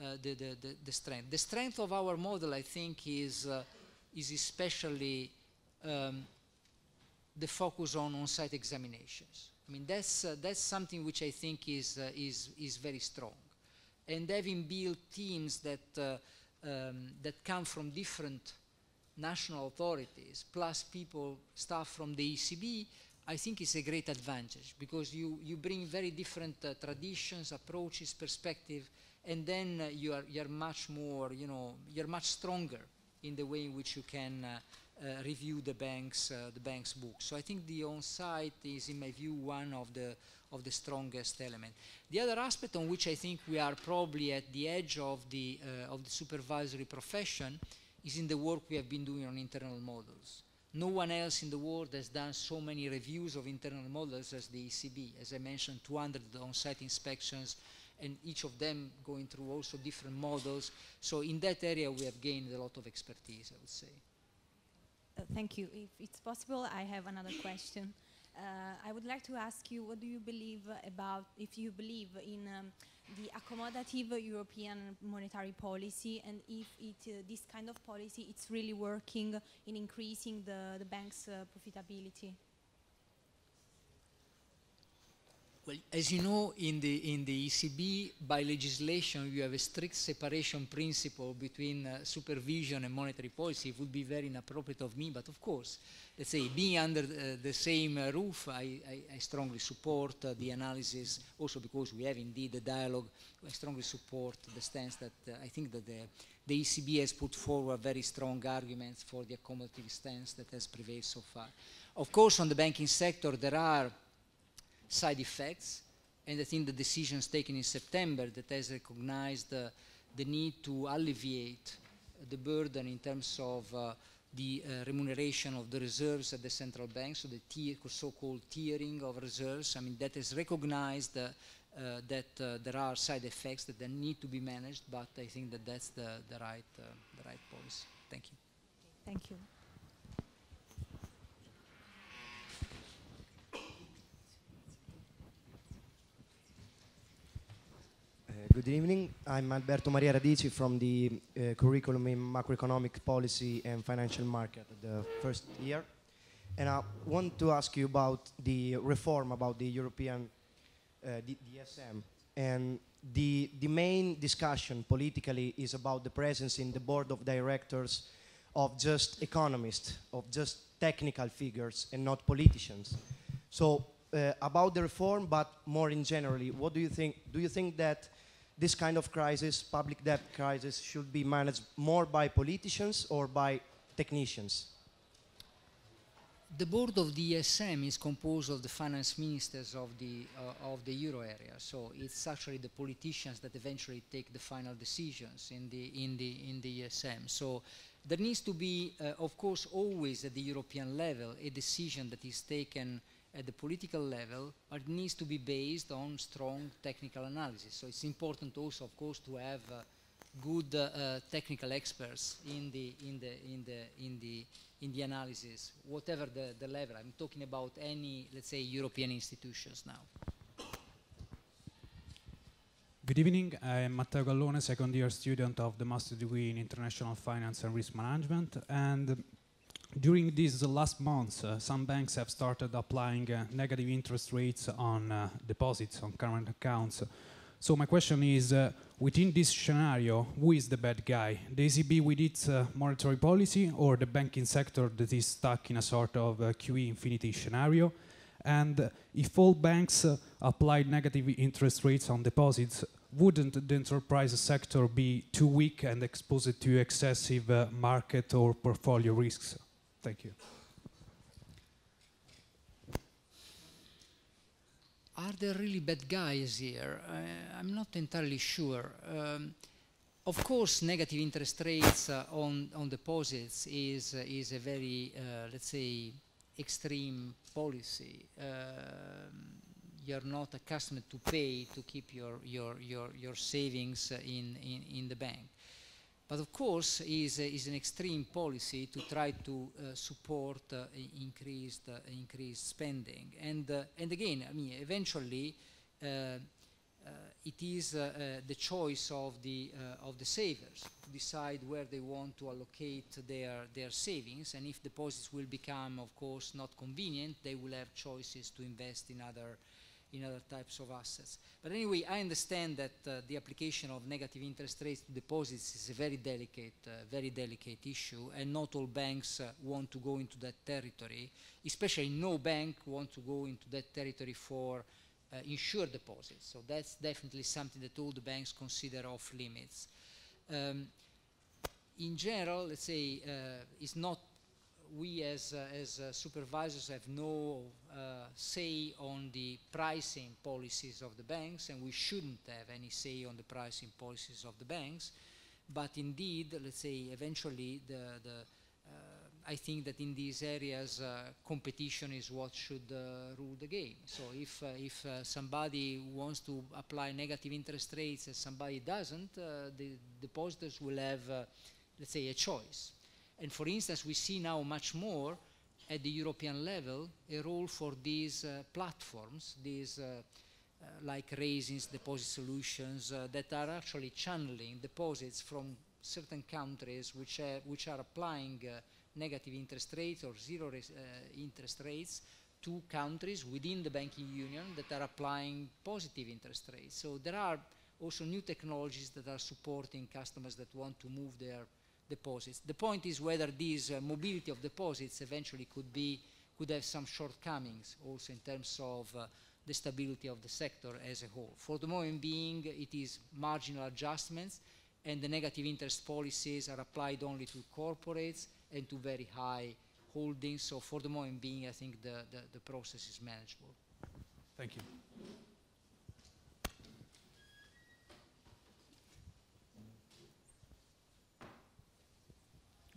uh, the, the, the, the, strength. The strength of our model, I think, is uh, is especially um, the focus on on-site examinations. I mean, that's, uh, that's something which I think is, uh, is, is very strong. And having built teams that, uh, um, that come from different national authorities, plus people, staff from the ECB, I think it's a great advantage because you, you bring very different uh, traditions, approaches, perspective, and then uh, you, are, you are much more, you know, you're much stronger in the way in which you can uh, uh, review the bank's uh, the bank's books. So I think the on-site is, in my view, one of the of the strongest element. The other aspect on which I think we are probably at the edge of the uh, of the supervisory profession is in the work we have been doing on internal models. No one else in the world has done so many reviews of internal models as the ECB. As I mentioned, 200 on-site inspections, and each of them going through also different models. So in that area, we have gained a lot of expertise, I would say. Thank you. If it's possible, I have another question. Uh, I would like to ask you, what do you believe about, if you believe in um, the accommodative European monetary policy and if it, uh, this kind of policy it's really working in increasing the, the bank's uh, profitability? Well, as you know, in the, in the ECB, by legislation, you have a strict separation principle between uh, supervision and monetary policy. It would be very inappropriate of me, but of course, let's say, being under uh, the same uh, roof, I, I, I, strongly support uh, the analysis, also because we have indeed a dialogue, I strongly support the stance that uh, I think that the, the ECB has put forward very strong arguments for the accommodative stance that has prevailed so far. Of course, on the banking sector, there are side effects. And I think the decisions taken in September that has recognized uh, the need to alleviate the burden in terms of uh, the uh, remuneration of the reserves at the central bank, so the tier, so-called tiering of reserves. I mean, that has recognized uh, uh, that uh, there are side effects that they need to be managed, but I think that that's the, the, right, the right policy. Thank you. Thank you. Good evening. I'm Alberto Maria Radici from the uh, curriculum in macroeconomic policy and financial market, the first year. And I want to ask you about the reform about the European uh, ESM. And the, the main discussion politically is about the presence in the board of directors of just economists, of just technical figures and not politicians. So uh, about the reform, but more in generally, what do you think? Do you think that this kind of crisis, public debt crisis, should be managed more by politicians or by technicians? The board of the ESM is composed of the finance ministers of the, uh, of the euro area, so it's actually the politicians that eventually take the final decisions in the, in the, in the ESM. So there needs to be, uh, of course, always at the European level, a decision that is taken at the political level, but it needs to be based on strong technical analysis. So it's important also, of course, to have uh, good uh, uh, technical experts in the in the in the in the in the analysis, whatever the, the level. I'm talking about any, let's say, European institutions now. Good evening. I am Matteo Gallone, second year student of the Master degree in International Finance and Risk Management. And during these last months, uh, some banks have started applying uh, negative interest rates on uh, deposits, on current accounts. So my question is, uh, within this scenario, who is the bad guy? The ECB with its uh, monetary policy or the banking sector that is stuck in a sort of uh, QE infinity scenario? And if all banks applied negative interest rates on deposits, wouldn't the enterprise sector be too weak and exposed to excessive uh, market or portfolio risks? Thank you. Are there really bad guys here? Uh, I'm not entirely sure. Um, of course, negative interest rates uh, on, on deposits is, uh, is a very, uh, let's say, extreme policy. Um, you're not accustomed to pay to keep your, your, your, your savings in, in, in the bank. But of course, is is an extreme policy to try to uh, support uh, increased uh, increased spending. And uh, and again, I mean, eventually, uh, uh, it is the choice of the of the savers to decide where they want to allocate their their savings. And if deposits will become, of course, not convenient, they will have choices to invest in other in other types of assets. But anyway, I understand that uh, the application of negative interest rates to deposits is a very delicate, uh, very delicate issue, and not all banks uh, want to go into that territory. Especially, no bank wants to go into that territory for uh, insured deposits. So that's definitely something that all the banks consider off limits. Um, in general, let's say, uh, it's not we as, uh, as uh, supervisors have no uh, say on the pricing policies of the banks and we shouldn't have any say on the pricing policies of the banks but indeed let's say eventually the, the I think that in these areas uh, competition is what should uh, rule the game. So if, uh, if somebody wants to apply negative interest rates and somebody doesn't, the depositors will have, let's say, a choice. And for instance, we see now much more at the European level a role for these uh, platforms, these uh, uh, like Raisin's deposit solutions uh, that are actually channeling deposits from certain countries which, which are applying uh, negative interest rates or zero uh, interest rates to countries within the banking union that are applying positive interest rates. So there are also new technologies that are supporting customers that want to move their deposits. The point is whether this uh, mobility of deposits eventually could be could have some shortcomings also in terms of uh, the stability of the sector as a whole. For the moment being, it is marginal adjustments and the negative interest policies are applied only to corporates and to very high holdings. So for the moment being, I think the, the, the process is manageable. Thank you.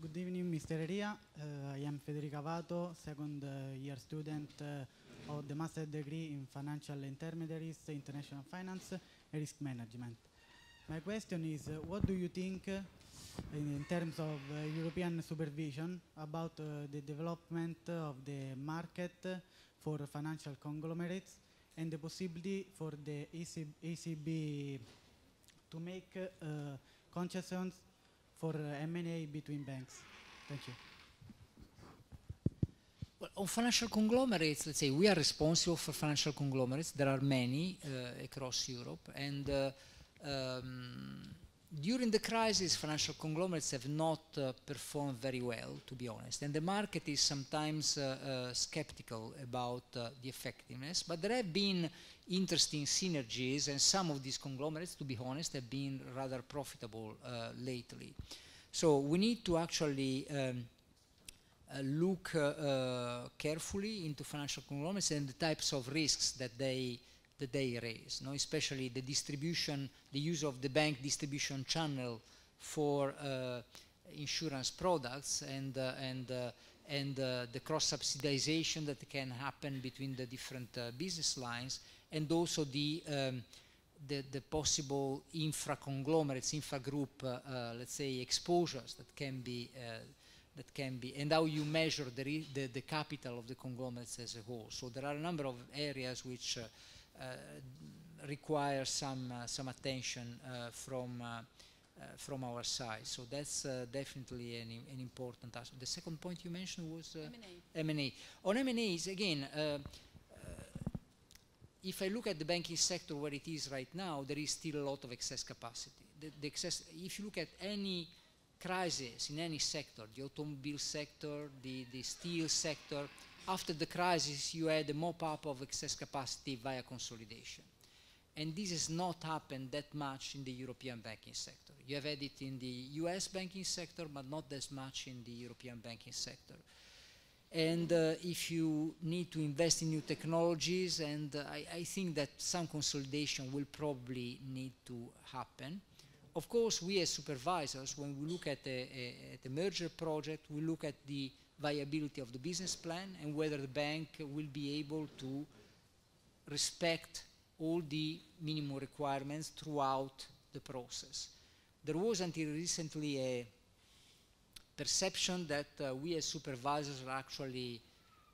Good evening, Mr. Enria. Uh, I am Federica Avato, second uh, year student uh, of the master degree in financial intermediaries, international finance, and risk management. My question is, uh, what do you think uh, in, in, terms of uh, European supervision about the development of the market for financial conglomerates and the possibility for the ECB, ECB to make concessions for uh, M&A between banks? Thank you. Well, on financial conglomerates, let's say we are responsible for financial conglomerates. There are many uh, across Europe, and uh, um, during the crisis, financial conglomerates have not uh, performed very well, to be honest. And the market is sometimes uh, uh, skeptical about the effectiveness. But there have been interesting synergies, and some of these conglomerates, to be honest, have been rather profitable uh, lately. So we need to actually um, uh, look uh, carefully into financial conglomerates and the types of risks that they that they raise, no? especially the distribution, the use of the bank distribution channel for uh, insurance products and uh, and uh, and the cross-subsidization that can happen between the different business lines, and also the, um, the, the, possible infra-conglomerates, infra-group, uh, uh, let's say, exposures that can be, uh, that can be, and how you measure the, the, the, capital of the conglomerates as a whole. So there are a number of areas which require some, some attention from uh, from our side. So that's uh, definitely an, an, important aspect. The second point you mentioned was uh, M&A. On M&As, again, if I look at the banking sector where it is right now, there is still a lot of excess capacity. The, the excess, if you look at any crisis in any sector, the automobile sector, the, the steel sector, after the crisis you had a mop-up of excess capacity via consolidation. And this has not happened that much in the European banking sector. You have had it in the US banking sector, but not as much in the European banking sector. And uh, if you need to invest in new technologies, and uh, I, I, think that some consolidation will probably need to happen. Of course, we as supervisors, when we look at a, at a merger project, we look at the viability of the business plan and whether the bank will be able to respect all the minimum requirements throughout the process. There was until recently a perception that uh, we as supervisors are actually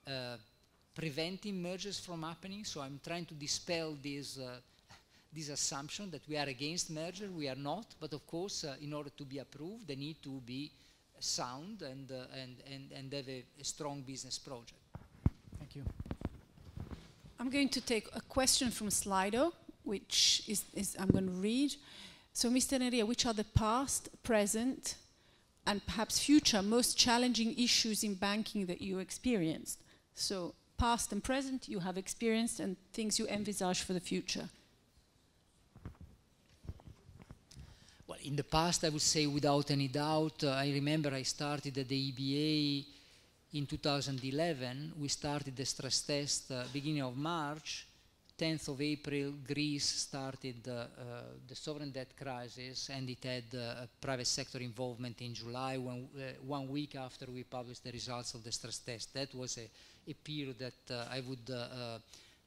uh, preventing mergers from happening, so I'm trying to dispel this, uh, this assumption that we are against merger, we are not, but of course uh, in order to be approved they need to be sound and, uh, and, and, and have a, a strong business project. Thank you. I'm going to take a question from Slido, which is, is I'm going to read. So, Mr. Enria, which are the past, present, and perhaps future most challenging issues in banking that you experienced? So, past and present you have experienced and things you envisage for the future. Well, in the past, I would say without any doubt, uh, I remember I started at the EBA in 2011, we started the stress test uh, beginning of March. 10th of April, Greece started uh, the sovereign debt crisis, and it had uh, private sector involvement in July, when, uh, one week after we published the results of the stress test. That was a, a period that I would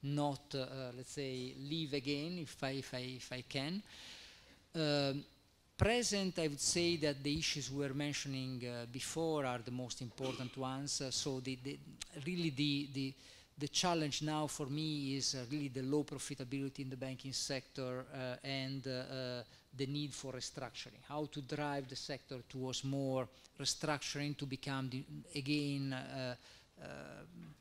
not, let's say, leave again if I, if I, if I can. Um, present, I would say that the issues we were mentioning uh, before are the most important ones. Uh, so the, the, really the, the, the, challenge now for me is uh, really the low profitability in the banking sector uh, and uh, uh, the need for restructuring. How to drive the sector towards more restructuring to become, the, again,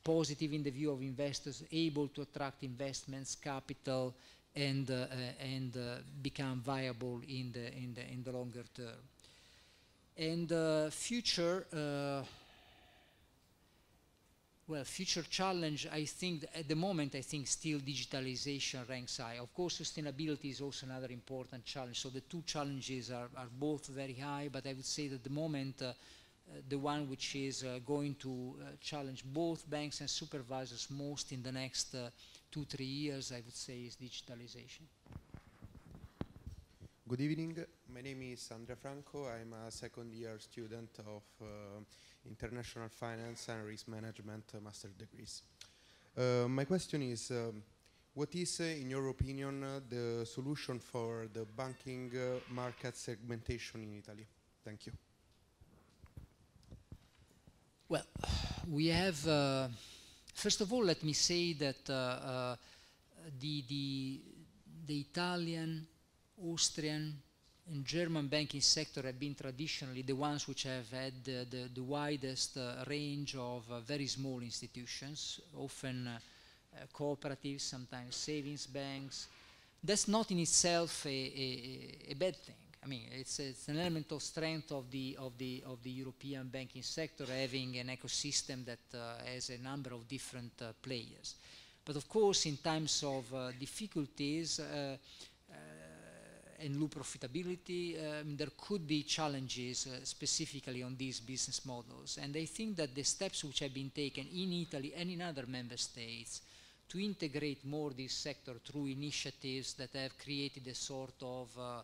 positive in the view of investors, able to attract investments, capital, and, uh, uh, and uh, become viable in the, in, the, in the longer term. And future, well, future challenge, I think at the moment, I think still digitalization ranks high. Of course, sustainability is also another important challenge. So the two challenges are, are both very high, but I would say that the moment, uh, uh, the one which is uh, going to challenge both banks and supervisors most in the next two, three years, I would say, is digitalization. Good evening. My name is Andrea Franco. I'm a second year student of uh, International Finance and Risk Management uh, master degrees. Uh, my question is, um, what is, uh, in your opinion, uh, the solution for the banking uh, market segmentation in Italy? Thank you. Well, we have First of all, let me say that uh, uh, the, the, the Italian, Austrian, and German banking sector have been traditionally the ones which have had the, the, the widest uh, range of uh, very small institutions, often uh, uh, cooperatives, sometimes savings banks. That's not in itself a, a, a bad thing. I mean, it's, it's, an element of strength of the, of, the, of the European banking sector having an ecosystem that uh, has a number of different uh, players. But of course, in times of uh, difficulties uh, uh, and low profitability, um, there could be challenges uh, specifically on these business models. And I think that the steps which have been taken in Italy and in other member states to integrate more this sector through initiatives that have created a sort of uh,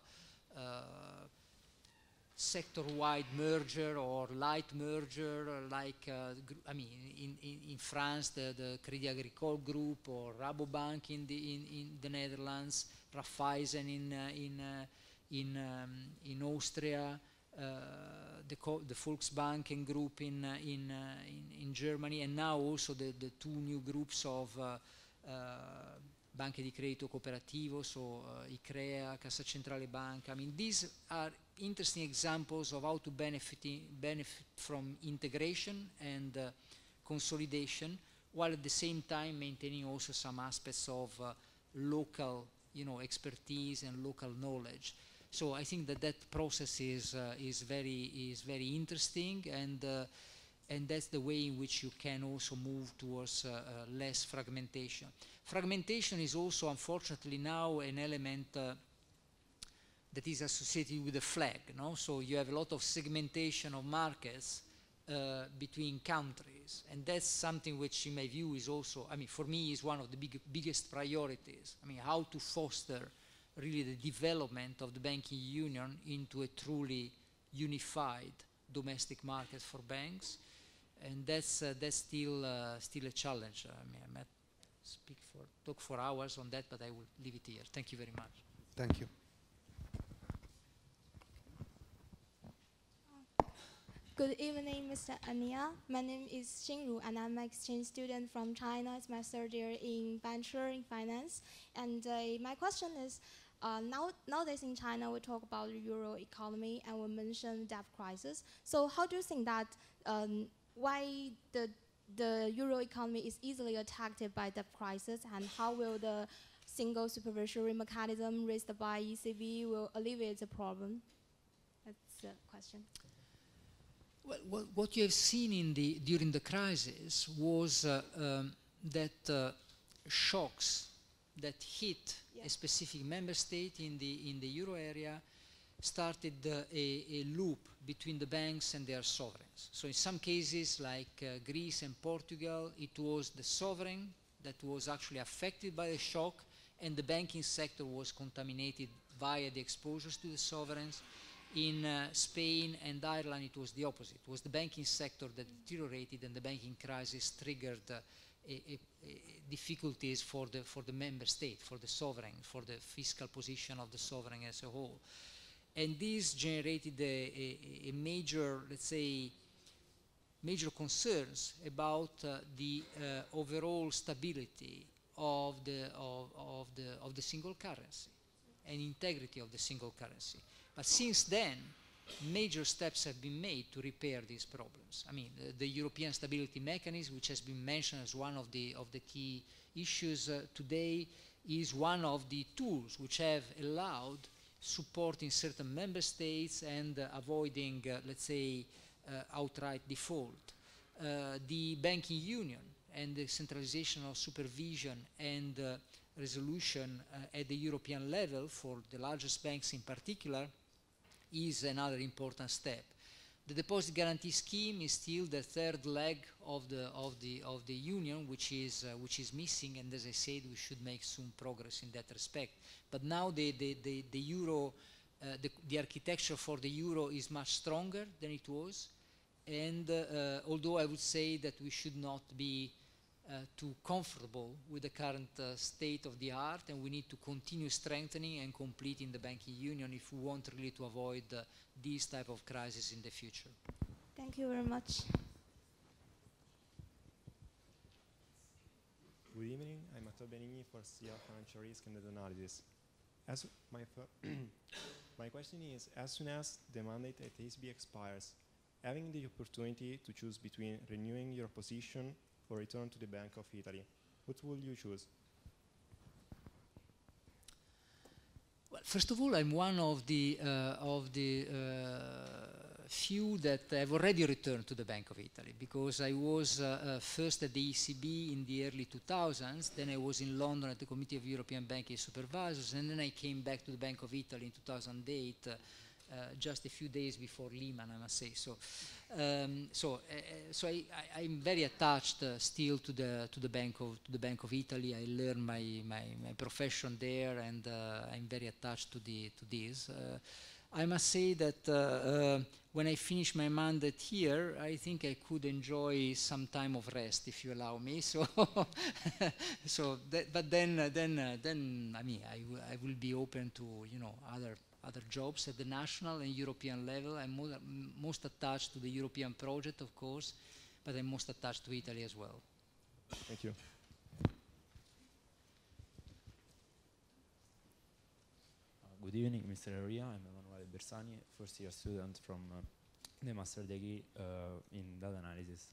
sector-wide merger or light merger, like uh, I mean, in, in, in, France, the, the Crédit Agricole Group or Rabobank in the in, in the Netherlands, Raiffeisen in uh, in uh, in um, in Austria, the the Volksbanken Group in in, in, in Germany, and now also the the two new groups of banche di credito cooperativo, so uh, ICCREA, Cassa Centrale Banca. I mean, these are interesting examples of how to benefit, benefit from integration and uh, consolidation, while at the same time maintaining also some aspects of uh, local, you know, expertise and local knowledge. So I think that that process is uh, is very is very interesting and uh, and that's the way in which you can also move towards uh, uh, less fragmentation. Fragmentation is also, unfortunately, now an element uh, that is associated with the flag. No? So you have a lot of segmentation of markets uh, between countries, and that's something which, in my view, is also, I mean, for me, is one of the big, biggest priorities. I mean, how to foster really the development of the banking union into a truly unified domestic market for banks and that's uh, that's still uh, still a challenge. I mean, I might speak for talk for hours on that, but I will leave it here. Thank you very much. Thank you. Good evening, Mr. Enria. My name is Xingru, and I'm an exchange student from China. It's my third year in Bachelor in Finance. And uh, my question is, uh, now, nowadays in China, we talk about the euro economy and we mention debt crisis. So how do you think that um, why the the euro economy is easily attacked by debt crisis and how will the single supervisory mechanism raised by ECB will alleviate the problem? That's the question. Well, what, what you have seen in the, during the crisis was uh, um, that uh, shocks that hit yeah. a specific member state in the, in the euro area started uh, a, a, loop between the banks and their sovereigns. So in some cases, like uh, Greece and Portugal, it was the sovereign that was actually affected by the shock, and the banking sector was contaminated via the exposures to the sovereigns. In uh, Spain and Ireland, it was the opposite. It was the banking sector that deteriorated, and the banking crisis triggered uh, a, a, difficulties for the, for the member state, for the sovereign, for the fiscal position of the sovereign as a whole and this generated a, a, a, major, let's say, major concerns about uh, the uh, overall stability of the, of, of, the, of the single currency and integrity of the single currency. But since then, major steps have been made to repair these problems. I mean, the, the European Stability Mechanism, which has been mentioned as one of the, of the key issues uh, today, is one of the tools which have allowed supporting certain member states and uh, avoiding, uh, let's say, uh, outright default. the banking union and the centralization of supervision and resolution at the European level for the largest banks in particular is another important step. The deposit guarantee scheme is still the third leg of the of the of the union, which is uh, which is missing. And as I said, we should make some progress in that respect. But now the the the, the euro, uh, the, the architecture for the euro is much stronger than it was. And uh, although I would say that we should not be uh, too comfortable with the current uh, state of the art and we need to continue strengthening and completing the banking union if we want really to avoid uh, these type of crises in the future. Thank you very much. Good evening, I'm Matteo Benigni for SIA Financial Risk and Data Analysis. As my, my question is, as soon as the mandate at ECB expires, having the opportunity to choose between renewing your position or return to the Bank of Italy. What will you choose? Well, first of all, I'm one of the uh, of the uh, few that have already returned to the Bank of Italy because I was uh, uh first at the ECB in the early 2000s, then I was in London at the Committee of European Banking Supervisors, and then I came back to the Bank of Italy in 2008 uh, just a few days before Lehman, I must say. So, um, so, uh, so I, am very attached uh, still to the to the Bank of to the Bank of Italy. I learned my my, my profession there, and I'm very attached to the to this. I must say that uh, uh, when I finish my mandate here, I think I could enjoy some time of rest, if you allow me. So, so that, but then, uh, then, uh, then, I mean, I, I will be open to you know other other jobs at the national and European level. I'm mo most attached to the European project, of course, but I'm most attached to Italy as well. Thank you. Good evening, Mr. Enria. I'm Emanuele Bersani, first year student from uh, the master degree uh, in data analysis.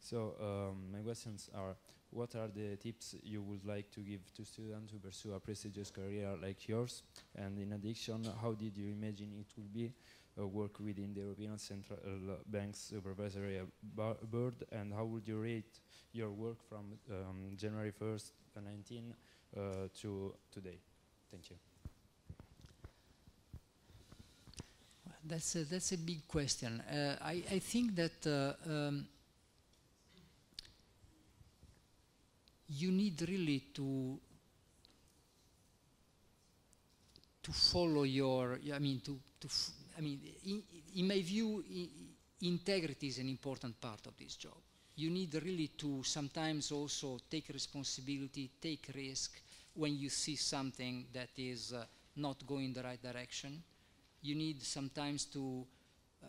So um, my questions are, what are the tips you would like to give to students who pursue a prestigious career like yours? And in addition, how did you imagine it would be uh, work within the European Central Bank's supervisory board? And how would you rate your work from um, January 1st, 2019 uh, to today? Thank you. That's a, that's a big question. Uh, I, I think that uh, um, you need really to to follow your. I mean, to to. I mean, in, in my view, integrity is an important part of this job. You need really to sometimes also take responsibility, take risk when you see something that is uh, not going the right direction you need sometimes to uh,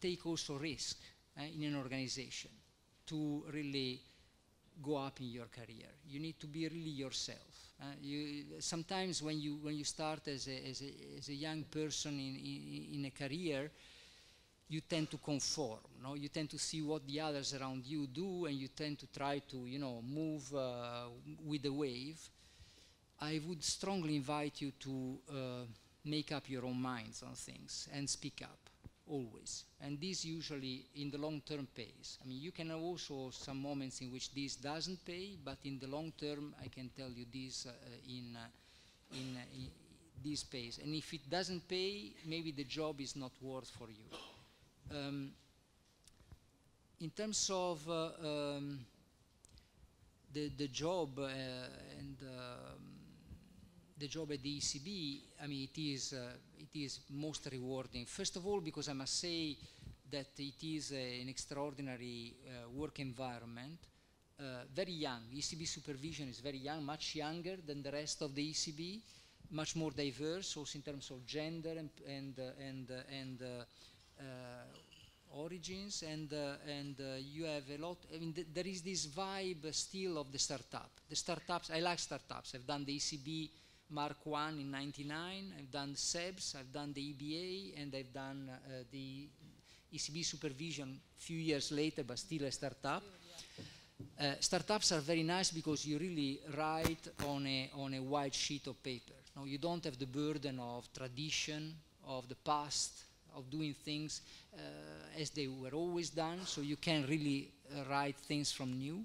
take also risk uh, in an organization to really go up in your career. You need to be really yourself. Uh, you, sometimes when you when you start as a, as a, as a young person in, in, in, a career, you tend to conform. No? You tend to see what the others around you do, and you tend to try to you know move uh, with the wave. I would strongly invite you to uh, make up your own minds on things and speak up always. And this usually in the long term pays. I mean you can have also some moments in which this doesn't pay but in the long term i can tell you this uh, in, uh, in, uh, in this pays. And if it doesn't pay maybe the job is not worth for you. Um, in terms of uh, um, the, the job uh, and the job at the ECB, I mean, it is, uh, it is most rewarding. First of all, because I must say that it is uh, an extraordinary uh, work environment, uh, very young. ECB supervision is very young, much younger than the rest of the ECB, much more diverse, also in terms of gender and and uh, and uh, and origins, and and you have a lot. I mean, th there is this vibe still of the startup. The startups. I like startups. I've done the ECB Mark I in 99, I've done CEBS, I've done the EBA, and I've done uh, the ECB supervision a few years later, but still a startup. Uh, startups are very nice because you really write on a, on a white sheet of paper. No, you don't have the burden of tradition, of the past, of doing things uh, as they were always done, so you can really uh, write things from new,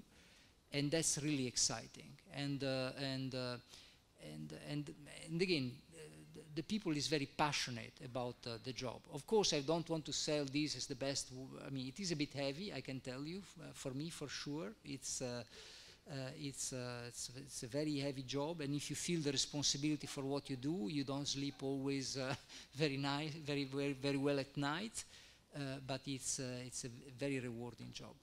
and that's really exciting. And, uh, and uh, and, and, and again, the, the, people is very passionate about uh, the job. Of course, I don't want to sell this as the best. I mean, it is a bit heavy, I can tell you. Uh, for me, for sure, it's uh, uh it's, uh, it's, it's a very heavy job. And if you feel the responsibility for what you do, you don't sleep always uh, very nice, very, very, very well at night. but it's it's a very rewarding job.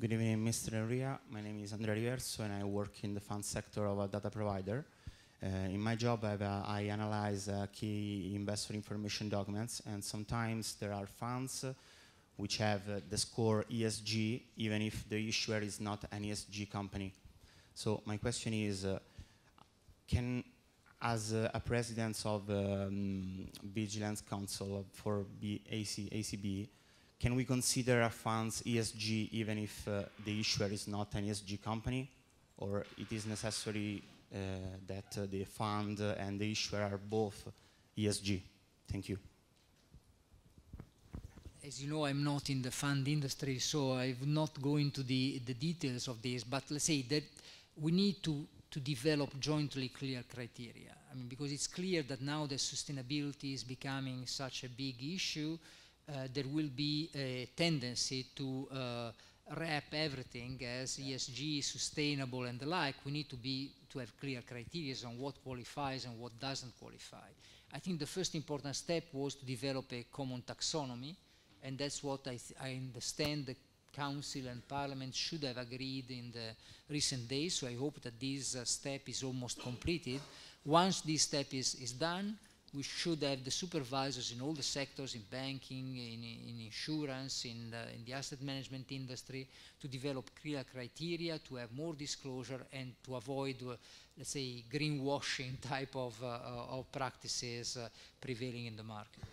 Good evening, Mr. Enria. My name is Andrea Riverso and I work in the fund sector of a data provider. Uh, in my job, uh, I analyze uh, key investor information documents and sometimes there are funds which have uh, the score ESG even if the issuer is not an ESG company. So my question is, uh, can, as a president of um, Vigilance Council for BAC, ACB, can we consider a fund's ESG even if uh, the issuer is not an ESG company? Or it is necessary uh, that uh, the fund and the issuer are both ESG? Thank you. As you know, I'm not in the fund industry, so I will not go into the, the details of this, but let's say that we need to, to develop jointly clear criteria. I mean, because it's clear that now that sustainability is becoming such a big issue, there will be a tendency to uh, wrap everything as ESG, sustainable and the like. We need to be to have clear criteria on what qualifies and what doesn't qualify. I think the first important step was to develop a common taxonomy, and that's what I, I understand the Council and Parliament should have agreed in the recent days, so I hope that this uh, step is almost completed. Once this step is, is done, we should have the supervisors in all the sectors, in banking, in, in insurance, in the, in the asset management industry, to develop clear criteria, to have more disclosure, and to avoid, uh, let's say, greenwashing type of, uh, uh of practices uh, prevailing in the market.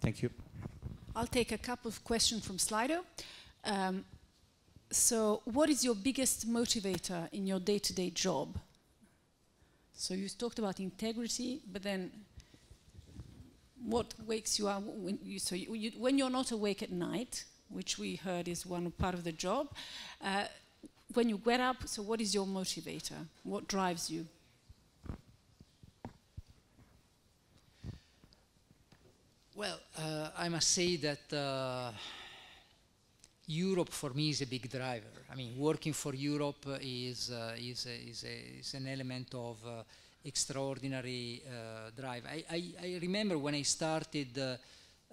Thank you. I'll take a couple of questions from Slido. Um, so, what is your biggest motivator in your day to day job? So, you talked about integrity, but then what wakes you up when, you, so you, you, when you're not awake at night, which we heard is one part of the job, uh, when you get up, so what is your motivator? What drives you? Well, uh, I must say that uh, Europe for me is a big driver. I mean, working for Europe is, uh, is, is, is, an element of uh, extraordinary uh, drive. I, I, I, remember when I started uh,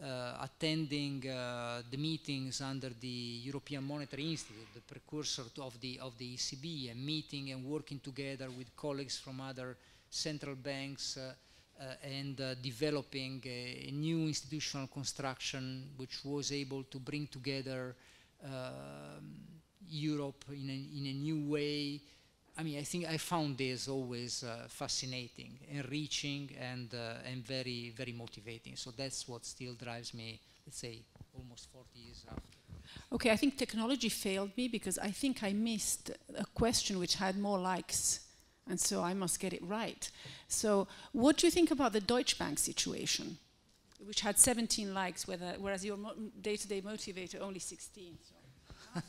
uh, attending uh, the meetings under the European Monetary Institute, the precursor of the, of the ECB, and meeting and working together with colleagues from other central banks uh, uh, and developing a, a, new institutional construction which was able to bring together um, Europe in a, in a new way, I mean, I think I found this always uh, fascinating, enriching, and uh, and very very motivating. So that's what still drives me. Let's say almost 40 years after. Okay, I think technology failed me because I think I missed a question which had more likes, and so I must get it right. So, what do you think about the Deutsche Bank situation, which had 17 likes, whether, whereas your day-to-day -day motivator only 16? So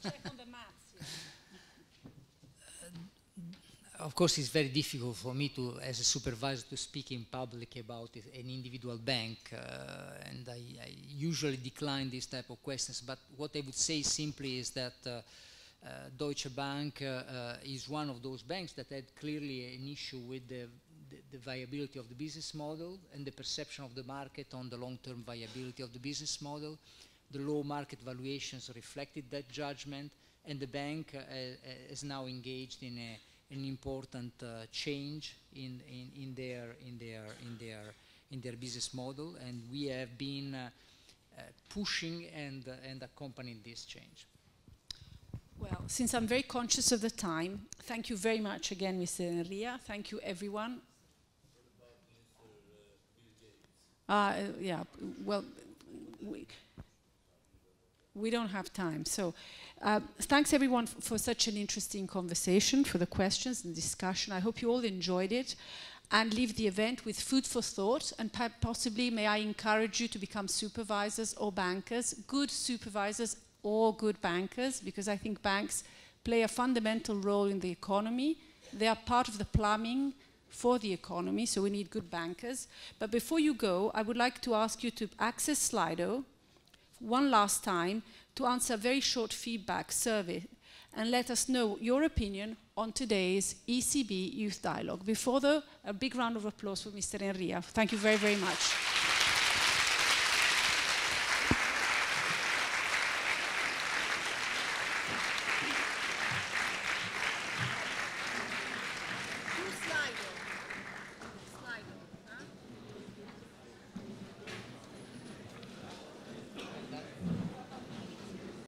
check on the maths. Yeah of course, it's very difficult for me to, as a supervisor, to speak in public about it, an individual bank, uh, and I, I, usually decline these type of questions. But what I would say simply is that uh, uh, Deutsche Bank uh, uh, is one of those banks that had clearly an issue with the, the, the, viability of the business model and the perception of the market on the long-term viability of the business model. The low market valuations reflected that judgment, and the bank uh, is now engaged in a an important uh, change in, in, in, their, in, their, in, their, in their business model, and we have been uh, uh, pushing and, and accompanying this change. Well, since I'm very conscious of the time, thank you very much again, Mr. Enria. Thank you, everyone. Uh, yeah, well, we, we don't have time. So uh, thanks everyone for such an interesting conversation, for the questions and discussion. I hope you all enjoyed it and leave the event with food for thought and possibly may I encourage you to become supervisors or bankers, good supervisors or good bankers, because I think banks play a fundamental role in the economy. They are part of the plumbing for the economy, so we need good bankers. But before you go, I would like to ask you to access Slido one last time to answer a very short feedback survey and let us know your opinion on today's ECB Youth Dialogue. Before though, a big round of applause for Mr. Enria. Thank you very, very much.